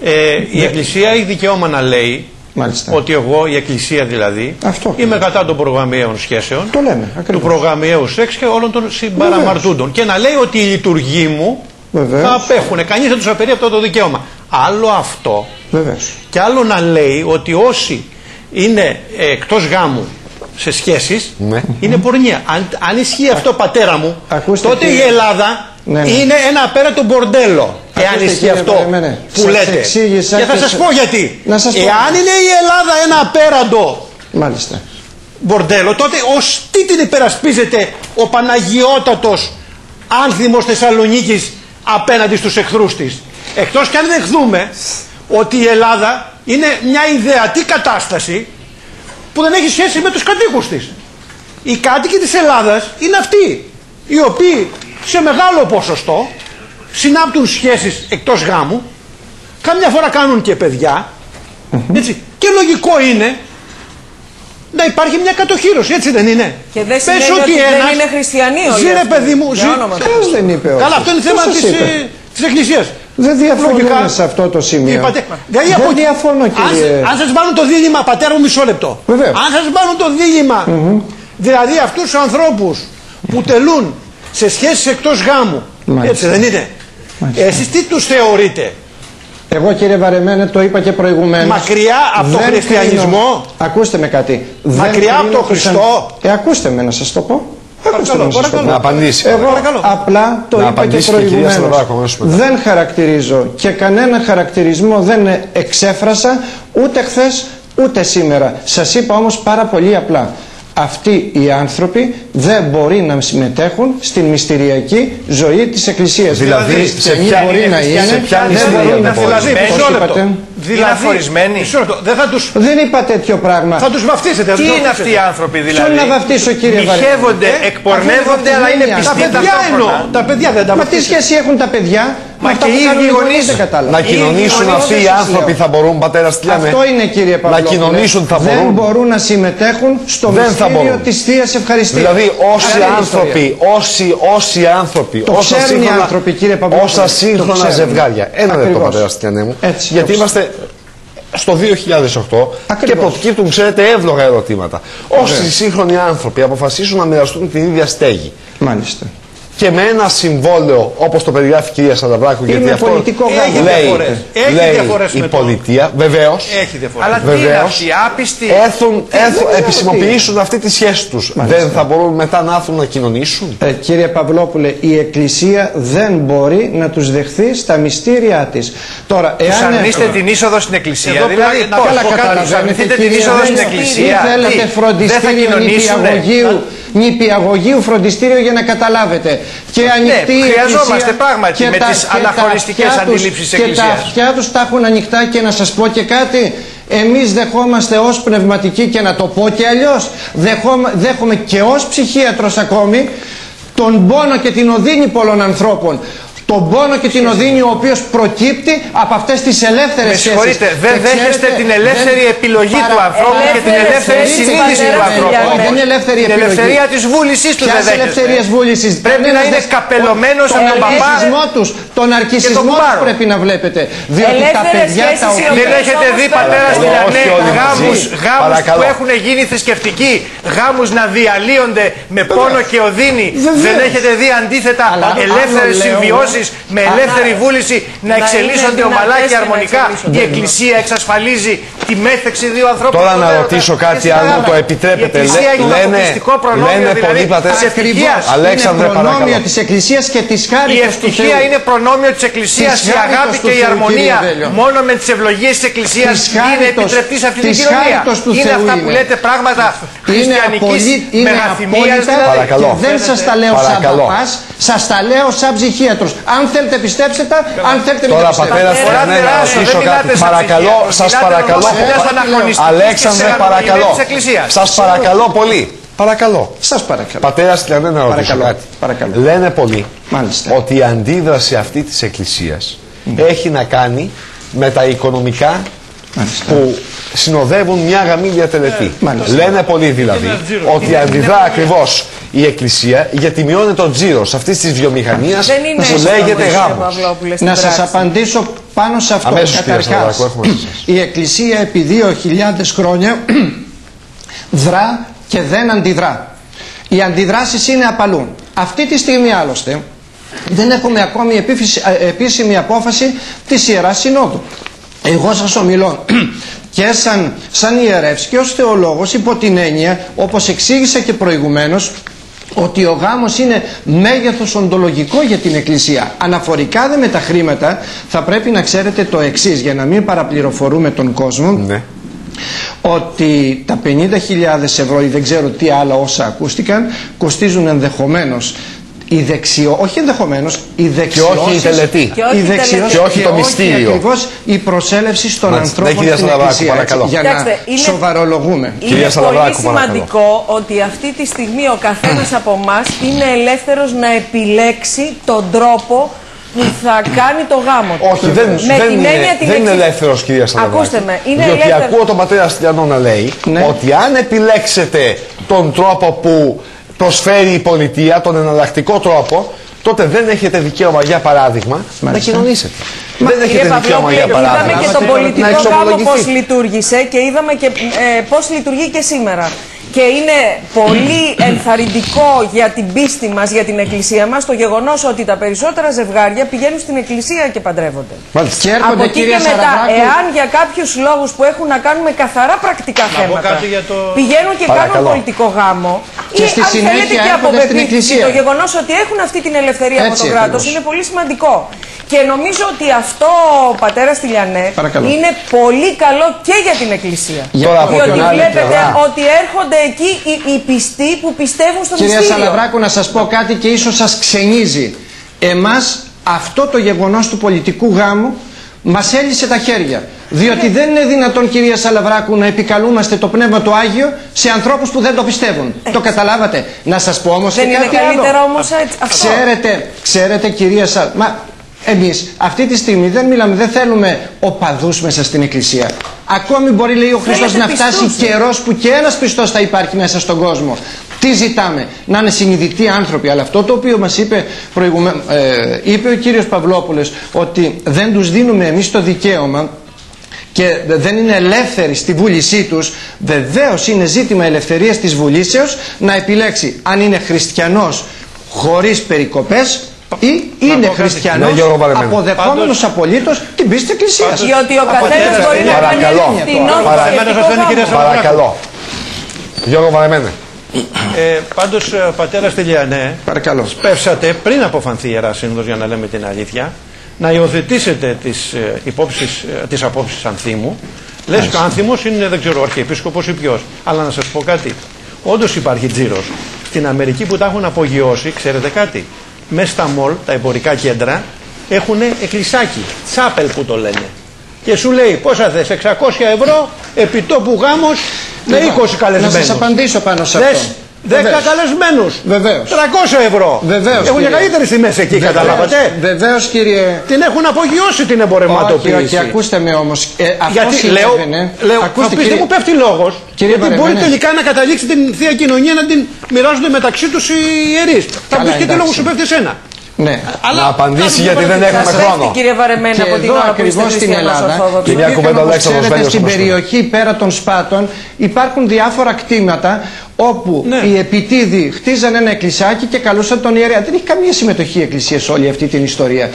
Ε, η Εκκλησία έχει δικαίωμα να λέει Μάλιστα. ότι εγώ, η Εκκλησία δηλαδή, Αυτό. είμαι κατά των προγραμμαίων σχέσεων, Το λέμε. του Ακριβώς. προγραμμαίου σεξ και όλων των συμπαραμαρτούντων. Και να λέει ότι οι λειτουργοί μου Βεβαίως. θα απέχουν. Κανείς δεν τους απαιρεί αυτό το δικαίωμα. Άλλο αυτό. Βεβαίως. Και άλλο να λέει ότι όσοι είναι ε, εκτός γάμου σε σχέσεις Ναι. είναι πορνεία. Αν, αν ισχύει αυτό πατέρα μου, Ακούστε, τότε κύριε- η Ελλάδα Ναι, ναι. είναι ένα απέραντο μπορντέλο. Εάν Ακούστε, ισχύει κύριε αυτό Βαρεμένε, που σας λέτε. εξήγησα και θα και σας σε- πω γιατί. Να σας πω. Εάν είναι η Ελλάδα ένα απέραντο Μάλιστα. μπορντέλο, τότε ως τι την υπερασπίζεται ο Παναγιώτατος άνθιμος Θεσσαλονίκης απέναντι στους εχθρούς της; Εκτός κι αν δεχθούμε ότι η Ελλάδα είναι μια ιδεατή κατάσταση που δεν έχει σχέση με τους κατοίκους της. Οι κάτοικοι της Ελλάδας είναι αυτοί οι οποίοι σε μεγάλο ποσοστό συνάπτουν σχέσεις εκτός γάμου, καμιά φορά κάνουν και παιδιά, έτσι, και λογικό είναι να υπάρχει μια κατοχήρωση, έτσι δεν είναι; Και δεν Πες σημαίνει ότι δεν ένας είναι χριστιανοί όλοι Ζει ρε αυτοί, παιδί μου, για ζει. όνομα του Ποιος δεν είπε όχι; Καλά, αυτό είναι Ποιος θέμα σας της, είπε; ε, της Εκκλησίας. Δεν διαφωνούμε Λογικά. σε αυτό το σημείο. Είπατε, δηλαδή Δεν από- διαφωνώ αν, κύριε. αν σας βάλουν το δίλημα, πατέρα μου μισό λεπτό. Βεβαίως. Αν σας βάλουν το δίλημα, δηλαδή αυτούς τους ανθρώπους που τελούν σε σχέσεις εκτός γάμου, Μάλιστα. έτσι δεν είναι; Εσείς τι τους θεωρείτε, Εγώ κύριε Βαρεμένε το είπα και προηγουμένως. Μακριά από τον Δεν χριστιανισμό; κρίνω- Ακούστε με κάτι. Δεν Μακριά από κρίνω τον τους Χριστό; αν- Ε, ακούστε με να σας το πω. Ακούστε με να σας το παρακαλώ. πω. Να απαντήσει. Εγώ Παρακαλώ. απλά το Να είπα και απαντήσει και η κυρία προηγουμένως. Σαλαβράκου αμέσως μετά. Δεν χαρακτηρίζω και κανένα χαρακτηρισμό δεν εξέφρασα ούτε χθες ούτε σήμερα. Σας είπα όμως πάρα πολύ απλά. Αυτοί οι άνθρωποι δεν μπορεί να συμμετέχουν στην μυστηριακή ζωή της Εκκλησίας. Δηλαδή, Οι σε χριστιανοί ποια- μπορεί να σε είναι, ποια δεν μυστηρία μπορούν δεν να μπορεί. δηλαδή, Πώς μισό λεπτό. είπατε; Δηλαδή, αφορισμένοι. μισό λεπτό, δεν θα τους, Δεν είπα τέτοιο πράγμα. θα τους βαφτίσετε. θα Τι τους είναι βαφτίσετε. αυτοί οι άνθρωποι δηλαδή; Ποιον να βαφτίσω, κύριε Βαρέλη; Νυχεύονται, Ε, εκπορνεύονται, αφού αλλά είναι είναι Τα πιστοί παιδιά εννοώ, ταυτόχρονα. τα παιδιά δεν τα Μα τι βαφτίσετε. σχέση έχουν τα παιδιά; Μα με αυτά και που οι κάνουν ίδιοι οι γονείς. γονείς, δεν κατάλαβα. Να κοινωνήσουν γονείς αυτοί δεν οι σας άνθρωποι λέω. θα μπορούν, πατέρα Στυλιανέ. Αυτό είναι κύριε Παυλόπουλε. Να κοινωνήσουν θα Δεν μπορούν. μπορούν να συμμετέχουν στο Δεν θα μυστήριο μπορούν. της Θείας Ευχαριστίας. Δηλαδή όσοι Αυτή είναι η άνθρωποι, ιστορία. όσοι, όσοι άνθρωποι, Το όσα ξέρουν οι σύγχρονα, άνθρωποι, κύριε Παπαδόπουλε. όσα Το σύγχρονα ξέρουν. ζευγάρια. Ένα λεπτό Ακριβώς. πατέρα Στυλιανέ μου. Έτσι, γιατί το είμαστε στο 2008 και Ακριβώς. προκύπτουν, ξέρετε, εύλογα ερωτήματα. Όσοι σύγχρονοι άνθρωποι αποφασίσουν να μοιραστούν την ίδια στέγη Μάλιστα. Και με ένα συμβόλαιο όπως το περιγράφει η κυρία Σαλαβράκου Είναι γιατί αυτό πολιτικό γάμο. Έχει λέει, διαφορές. Έχει λέει διαφορές η με το- πολιτεία βεβαίως Έχει διαφορές. Αλλά τι είναι Βεβαίως. αυτοί, άπιστοι; έρθουν, έρθουν, επισημοποιήσουν αυτή τη σχέση τους δεν θα μπορούν μετά να έρθουν να κοινωνήσουν; Ε, κύριε Παυλόπουλε, η Εκκλησία δεν μπορεί να τους δεχθεί στα μυστήριά της. Τώρα, Τους εάν αρνείστε έχουμε- την είσοδο στην εκκλησία. Εδώ δηλαδή, πρέπει να πώς, Καλά πω κάτι, τους καταλαβαίνετε αρνηθείτε την κύριε είσοδο στην Βέλη, εκκλησία. Ή θέλετε Τι, δεν θα φροντιστήριο κοινωνήσουνε. νηπιαγωγείου, νηπιαγωγείου φροντιστήριο για να καταλάβετε. Και ανοιχτή η Ναι, χρειαζόμαστε εκκλησία πράγματι και με τα- τις και τα αναχρονιστικές αυτιά τους- αντιλήψεις της Και τα Εκκλησίας. αυτιά τους τα έχουν ανοιχτά και να σας πω και κάτι. Εμείς δεχόμαστε ως πνευματικοί και να το πω και αλλιώς. Δεχόμα, δέχομαι και ως ψυχίατρος ακόμη τον πόνο και την οδύνη πολλών ανθρώπων. Τον πόνο και την οδύνη ο οποίος προκύπτει από αυτές τις ελεύθερες Με σχέσεις. συγχωρείτε, δεν Και δέχεστε ξέρετε, την ελεύθερη δεν- επιλογή παρα- του ανθρώπου και την Ελεύθερες ελεύθερη σχέσεις, συνείδηση του πατέρα ανθρώπου. Στυλιανέ. Όχι, δεν είναι ελεύθερη Την επιλογή. ελευθερία της βούλησής τους Ποιας δεν δέχεστε. ελευθερίας βούλησης; Πρέπει να Κανένας είναι δεν- καπελωμένος τον από τον παπά αρκισμό τους, τον αρκισμό τους κουμπάρο. πρέπει να βλέπετε. Διότι τα Ελεύθερες παιδιά τα σχέσεις οι οποία... Δεν έχετε δει πατέρα Παρακαλώ, Στυλιανέ όχι όλοι μαζί. γάμους, γάμους Παρακαλώ. που έχουν γίνει θρησκευτικοί, γάμους να διαλύονται με πόνο και οδύνη. Βεβαίως. Δεν έχετε δει αντίθετα Αλλά ελεύθερες άλλο λέω, συμβιώσεις με ελεύθερη βούληση να εξελίσσονται είναι ομαλά δυνατές και και να αρμονικά. εξελίσσονται. Η Εκκλησία εξασφαλίζει τη μέθεξη δύο ανθρώπων. Τώρα στο να δέοντα ρωτήσω και κάτι, στην αν μου Ελλάδα. το επιτρέπετε. Η Εκκλησία Λέ- έχει το λένε- αποκλειστικό προνόμιο λένε δηλαδή πολλοί πατέρες- της ευτυχίας. Ακριβώς. Αλέξανδρε, είναι προνόμιο παρακαλώ. της Εκκλησίας και της Η χάριτος του ευτυχία Θεού. είναι προνόμιο της Εκκλησίας, Της η αγάπη χάριτος του και η Θεού, αρμονία. κύριε Βέλιο. Μόνο με τις ευλογίες της Εκκλησίας Της είναι χάριτος- επιτρεπτή σε αυτή την της κοινωνία. χάριτος του Είναι Θεού αυτά που είναι. λέτε πράγματα Είναι, χριστιανικής απολύ, είναι μεγαθυμίας απόλυτα δηλαδή. Παρακαλώ. και δεν σας τα λέω σαν Παρακαλώ. παπάς, σας τα λέω σαν ψυχίατρος. Αν θέλετε πιστέψτε τα, αν θέλετε μην τα Τώρα πιστέψετε. πατέρα Φοράτε Στυλιανέ να ράσο, ρωτήσω δεν μιλάτε κάτι. σαν Παρακαλώ, ψυχίατρος, σας μιλάτε παρακαλώ. όπως ένας αναχρονιστικής Αλέξανδρε, και παρακαλώ. της Εκκλησίας. Σας παρακαλώ πολύ. Παρακαλώ. Σας παρακαλώ. Πατέρα Στυλιανέ να ρωτήσω Παρακαλώ. κάτι. Παρακαλώ. Λένε πολλοί Μάλιστα. ότι η αντίδραση αυτή της Εκκλησίας έχει να κάνει με τα οικονομικά που συνοδεύουν μια γαμήλια τελετή. Μάλιστα. Λένε πολλοί δηλαδή ότι αντιδρά ακριβώς η Εκκλησία γιατί μειώνει τον τζίρος αυτής της βιομηχανίας Δεν είναι που έτσι, λέγεται κύριε γάμος. Παυλόπουλε, στην Να σας πράξη. απαντήσω πάνω σε αυτό. Αμέσως, κύριε Καταρχάς, Σαββαράκου, έχουμε εσάς. η Εκκλησία επί 2.000 χρόνια δρά και δεν αντιδρά. Οι αντιδράσεις είναι απαλούν. Αυτή τη στιγμή άλλωστε δεν έχουμε ακόμη επίφυση- ε, επίσημη απόφαση της Ιεράς Συνόδου. Εγώ σας ομιλώ και σαν, σαν ιερεύς και ως θεολόγος υπό την έννοια όπως εξήγησα και προηγουμένως ότι ο γάμος είναι μέγεθος οντολογικό για την Εκκλησία. Αναφορικά δε με τα χρήματα θα πρέπει να ξέρετε το εξής για να μην παραπληροφορούμε τον κόσμο Ναι. ότι τα 50.000 ευρώ ή δεν ξέρω τι άλλα όσα ακούστηκαν κοστίζουν ενδεχομένως η δεξιό, όχι ενδεχομένως, η δεξιώσεις, όχι η τελετή. Και όχι η η δεξιώσεις τελετή. Και όχι το μυστήριο. ακριβώς η προσέλευση των Μάλιστα. Ναι, ανθρώπων κυρία στην Σαλαβράκου, Εκκλησία. έτσι, παρακαλώ. για Κοιτάξτε, να είναι- σοβαρολογούμε. Κυρία Είναι Σαλαβράκου, πολύ παρακαλώ. σημαντικό ότι αυτή τη στιγμή ο καθένας από εμά είναι ελεύθερος να επιλέξει τον τρόπο που θα κάνει το γάμο του. Όχι, δεν, Με δεν, την είναι, έννοια την δεν είναι εξής. ελεύθερος, κυρία Σαλαβράκη. Ακούστε με, είναι Διότι ελεύθερος. ακούω τον πατέρα Στυλιανό να λέει Ναι. ότι αν επιλέξετε τον τρόπο που προσφέρει η πολιτεία, τον εναλλακτικό τρόπο, τότε δεν έχετε δικαίωμα για παράδειγμα να κοινωνήσετε. δεν έχετε Κύριε δικαίωμα για Παυλόπουλε, είδαμε παράδειγμα και τον να πολιτικό γάμο εξομολογηθείτε. πώς λειτουργήσε και είδαμε και ε, πώς λειτουργεί και σήμερα. Και είναι πολύ ενθαρρυντικό για την πίστη μας, για την εκκλησία μας, το γεγονός ότι τα περισσότερα ζευγάρια πηγαίνουν στην εκκλησία και παντρεύονται. Μάλιστα. Και έρχονται, Από εκεί κυρία και μετά, Σαραβράκου. εάν για κάποιους λόγους που έχουν να κάνουν με καθαρά πρακτικά Να πω θέματα, κάτι για το- πηγαίνουν και κάνουν Παρακαλώ. πολιτικό γάμο, Και ή στη αν συνέχεια θέλετε και από έρχονται στην πεποίθηση, εκκλησία. το γεγονός ότι έχουν αυτή την ελευθερία από Έτσι το κράτος ακριβώς. είναι πολύ σημαντικό. Και νομίζω ότι αυτό, πατέρα Στυλιανέ, Παρακαλώ. είναι πολύ καλό και για την Εκκλησία. Τώρα, από Διότι την άλλη βλέπετε πλευρά. ότι έρχονται εκεί οι, οι πιστοί που πιστεύουν στο Κυρία μυστήριο. Σαλαβράκου, να σας πω κάτι και ίσως σας ξενίζει. Εμάς αυτό το γεγονός του πολιτικού γάμου μας έλυσε τα χέρια. Διότι δεν είναι δυνατόν, κυρία Σαλαβράκου, να επικαλούμαστε το Πνεύμα το Άγιο σε ανθρώπους που δεν το πιστεύουν. Το καταλάβατε. Να σας πω όμως Δεν και είναι κάτι καλύτερο άλλο. όμως έτσι, αυτό. Ξέρετε, ξέρετε κυρία Σα... Μα εμείς αυτή τη στιγμή δεν μιλάμε, δεν θέλουμε οπαδούς μέσα στην Εκκλησία. Ακόμη μπορεί λέει ο Χριστός Θέλετε να φτάσει πιστούς, ε. καιρός που και ένας πιστός θα υπάρχει μέσα στον κόσμο. Τι ζητάμε, να είναι συνειδητοί άνθρωποι. Αλλά αυτό το οποίο μας είπε, προηγουμέν, ε, είπε ο κύριος Παυλόπουλος ότι δεν τους δίνουμε εμείς το δικαίωμα και δεν είναι ελεύθεροι στη βούλησή τους βεβαίως είναι ζήτημα ελευθερίας της βουλήσεως να επιλέξει αν είναι χριστιανός χωρίς περικοπές ή είναι χριστιανός Ναι, Γιώργο Βαρεμένο. αποδεχόμενος απολύτως την πίστη της Εκκλησίας. Διότι ο καθένας μπορεί να κάνει Παρακαλώ. ευθυνό Παρα- θρησκευτικό γάμο. Παρακαλώ. Γιώργο Βαρεμένε. Ε, Πάντως, πατέρα Στυλιανέ, Παρακαλώ. σπεύσατε πριν αποφανθεί η Ιερά Σύνοδος, για να λέμε την αλήθεια, να υιοθετήσετε τις, ε, υπόψεις, ε, τις απόψεις Ανθίμου. Λες και ο Άνθιμος είναι, δεν ξέρω, αρχιεπίσκοπος ή ποιος. Αλλά να σας πω κάτι. Όντως υπάρχει τζίρος. Στην Αμερική που τα έχουν απογειώσει, ξέρετε κάτι; Μέσα στα μολ, τα εμπορικά κέντρα, έχουν εκκλησάκι. Τσάπελ που το λένε. Και σου λέει πόσα θες, 600 ευρώ, επιτόπου γάμος με Λοιπόν, 20 καλεσμένους. Να σας απαντήσω πάνω σε Δες, αυτό. 10 Βεβαίως. καλεσμένους. Βεβαίως. 300 ευρώ. Βεβαίως, Έχουν κύριε. καλύτερες τιμέ εκεί, Βεβαίως. καταλάβατε. Βεβαίως κύριε. Την έχουν απογειώσει την Όχι, εμπορευματοποίηση. όχι, ακούστε με όμως. Ε, αυτό Γιατί λέω, συνέβαινε. λέω Ακούστε, θα πεις, κύριε- δεν μου πέφτει λόγος. Κύριε Γιατί μπορεί Βαρεμένε. τελικά να καταλήξει την θεία κοινωνία να την μοιράζονται μεταξύ τους οι ιερείς. Θα Καλά, πει και τι εντάξει. λόγο σου πέφτει εσένα. Ναι. Αλλά Να απαντήσει γιατί δεν Σας έχουμε έρθει, χρόνο. κύριε Βαρεμένα Και από την εδώ ώρα που είστε ακριβώς στην χριστιανός Ελλάδα Ορθόδοξος. Και μια υπήρχαν, κουβέντα όπως Αλέξανδρος ξέρετε, Βέλιος στην όπως περιοχή πέρα των Σπάτων υπάρχουν διάφορα κτήματα όπου Ναι. οι επιτίδοι χτίζαν ένα εκκλησάκι και καλούσαν τον ιερέα. Δεν έχει καμία συμμετοχή η εκκλησία σε όλη αυτή την ιστορία.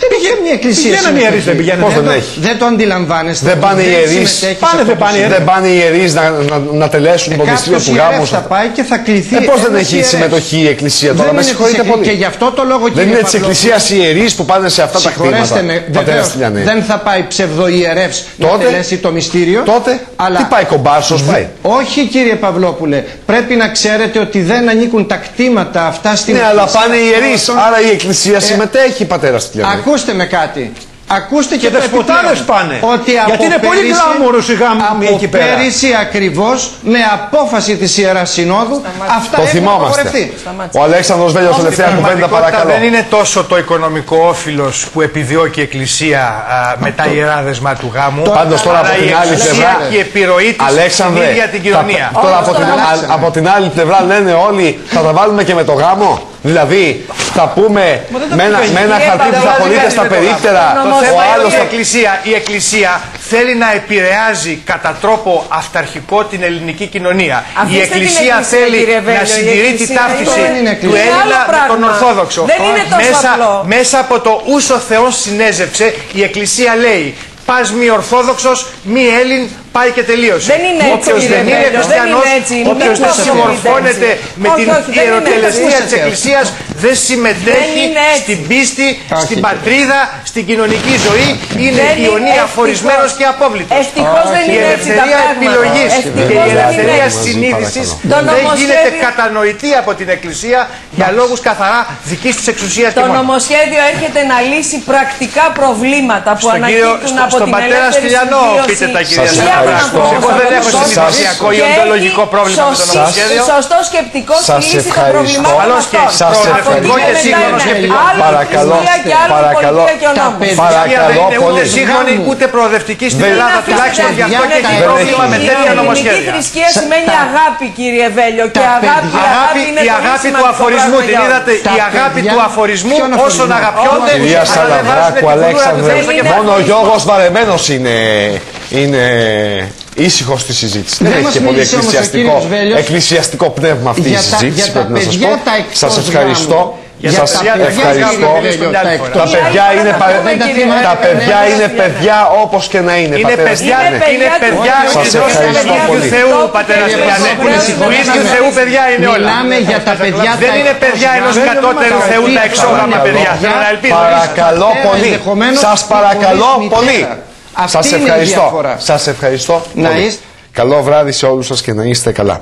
Δεν έχει καμία εκκλησία πηγαίνανε οι συμμετοχή. ιερείς, δεν πηγαίνανε. Πώς δεν το- έχει; Δεν το αντιλαμβάνεστε. Δεν πάνε οι ιερείς. συμμετέχεις σε Πάνε, αυτό δεν το πάνε οι σύστημα. Δεν πάνε οι ιερείς να, να, να τελέσουν το μυστήριο Κάποιος του γάμου. ιερεύς θα πάει και θα κληθεί. Ε, πώς δεν ένας έχει ιερεύς. συμμετοχή η Εκκλησία τώρα, Δεν με είναι συγχωρείτε της- πολύ. Και γι' αυτό το λόγο Δεν κύριε είναι της Παυλόπουλε, Εκκλησίας οι ιερείς που πάνε σε αυτά τα Συγχωρέστε κτήματα. με, Πατέρα βεβαίως, Στυλιανέ. δεν θα πάει ψευδοϊερεύς να Τότε- τελέσει το μυστήριο. Τότε αλλά... τι πάει κομπάρσος, πάει. Όχι κύριε Παυλόπουλε, πρέπει να ξέρετε ότι δεν ανήκουν τα κτήματα αυτά στην Ναι, αλλά Εκκλησία. πάνε οι ιερείς. Άρα η Εκκλησία Ε, συμμετέχει, πατέρα Στυλιανέ. Ακούστε με κάτι. Ακούστε και, Και το δεσποτάδες επιπλέον. πάνε. Ότι Γιατί από είναι πολύ πέρυσι- γλάμορος η γάμη από εκεί πέρα. πέρυσι ακριβώς με απόφαση της Ιεράς Συνόδου αυτά Το έχουν θυμόμαστε. απαγορευτεί. Ο Αλέξανδρος Βέλιος, τελευταία κουβέντα, πραγματικότητα παρακαλώ. δεν είναι τόσο το οικονομικό όφιλος που επιδιώκει η Εκκλησία α, με τα ιερά δεσμά του γάμου. Πάντως τώρα αλλά από η την άλλη Εκκλησία πλευρά- και η επιρροή της στην Αλέξανδρε, ίδια την τα- κοινωνία. τώρα από Όλα την, αυτά α- αλλάξανε. από την άλλη πλευρά λένε όλοι θα τα βάλουμε και με το γάμο; Δηλαδή θα πούμε δεν το με ένα, πούμε. με ένα Κύριε χαρτί που θα Παντελάδη, πωλείται κάνει στα με το περίπτερα Το Όμως, θέμα ο είναι άλλος ότι η θα... εκκλησία, η εκκλησία θέλει να επηρεάζει κατά τρόπο αυταρχικό την ελληνική κοινωνία. Αφήστε η την εκκλησία εκκλησία, θέλει κύριε να Βέλιο, η συντηρεί τη εκκλησία ταύτιση δεν είναι του εκκλησία. Έλληνα Άλλο με τον πράγμα. Ορθόδοξο. Δεν είναι τόσο μέσα, απλό. μέσα από το ούσο Θεός συνέζεψε η εκκλησία λέει Πας μη Ορθόδοξος, μη Έλλην, πάει και τελείωσε. Δεν είναι έτσι, Όποιος κύριε δεν είναι Βέλιος, δεν χριστιανός, είναι έτσι. όποιος Μην δεν το συμμορφώνεται έτσι. με Όχι, την όχι, δεν είναι ιεροτελεστία έτσι. της Εκκλησίας, δεν συμμετέχει Δεν είναι έτσι. στην πίστη, Όχι, στην κύριε. πατρίδα, στην κοινωνική ζωή, είναι Δεν είναι ιονία ευτυχώς. φορισμένος και απόβλητος. Ευτυχώς δεν Η είναι έτσι τα ελευθερία πράγματα. επιλογής Ευτυχώς και η δεν είναι ελευθερία έτσι. συνείδησης Το δεν νομοσχέδιο- γίνεται κατανοητή από την Εκκλησία για λόγους καθαρά δικής της εξουσίας και Το μόνος. νομοσχέδιο έρχεται να λύσει πρακτικά προβλήματα που Στον κύριο- ανακύπτουν στο- από στον την πατέρα ελεύθερη Στυλιανό συμβίωση πείτε τα, κυρία και Σαραβράκου. Ευχαριστώ. Εγώ δεν έχω Σας- συνειδητοποιιακό ή Και οντολογικό έχει πρόβλημα με το σωστή- νομοσχέδιο. Σωστό σκεπτικό στη Σας λύση των ευχαριστώ. προβλημάτων Καλώς και αυτών. σας Από εκεί ευχαριστώ. και και μετά σύγχρονο είναι σκεπτικό. άλλη Παρακαλώ, θρησκεία και άλλη παρακαλώ. πολιτεία και ο Τα νόμος. παιδιά Παρακαλώ δεν είναι πολύ. ούτε σύγχρονη ούτε προοδευτική στην Δεν Ελλάδα είναι τουλάχιστον γι' αυτό και έχει δεν πρόβλημα έχει. με Η τέτοια ελληνική νομοσχέδια. θρησκεία σημαίνει αγάπη, κύριε Βέλιο. Και αγάπη, η αγάπη είναι η πολύ αγάπη του σημαντικό αφορισμού, πράγμα την για είδατε, όλους. η Τα αγάπη παιδιά- του αφορισμού Ποιον όσων αφορισμό; αγαπιόνται. Κυρία αλλά δεν βάζουν Σαλαβράκου, την κουλτούρα τους Αλέξανδρε, Θεού στο κεφάλι. μόνο ο Γιώργος Βαρεμένος είναι, είναι ήσυχος στη συζήτηση. Δεν Δεν έχει μας και πολύ μίλησε όμως ο εκκλησιαστικό, κύριος Βέλιος. εκκλησιαστικό πνεύμα αυτή η Για τα- συζήτηση, για τα πρέπει να σας παιδιά πω. τα εκτός Σας ευχαριστώ. γάμου. Για Σας τα παιδιά ευχαριστώ. γάμου, Βέλιο, τα εκτός Τα παιδιά γάμου. είναι, Δεν πα- τα θυμάται τα κανένας. παιδιά είναι παιδιά όπως και να είναι. Είναι πατέρας παιδιά, Στυλιανέ. είναι παιδιά Σας του ευχαριστώ ίδιου πολύ. Θεού, πατέρας Στυλιανέ. Του ίδιου Θεού παιδιά είναι όλα. Μιλάμε για τα παιδιά Δεν τα είναι εκτός παιδιά ενός γάμου. κατώτερου Τα Θεού τα οποία εξόγαμα τα παιδιά. παιδιά, Θέλω να ελπίζω. Παρακαλώ πατέρα πολύ. ενδεχομένως Σας παρακαλώ χωρίς πολύ. Μητέρα. Αυτή Σας είναι η ευχαριστώ. διαφορά. Σας ευχαριστώ. Να πολύ. είστε- Καλό βράδυ σε όλους σας και να είστε καλά.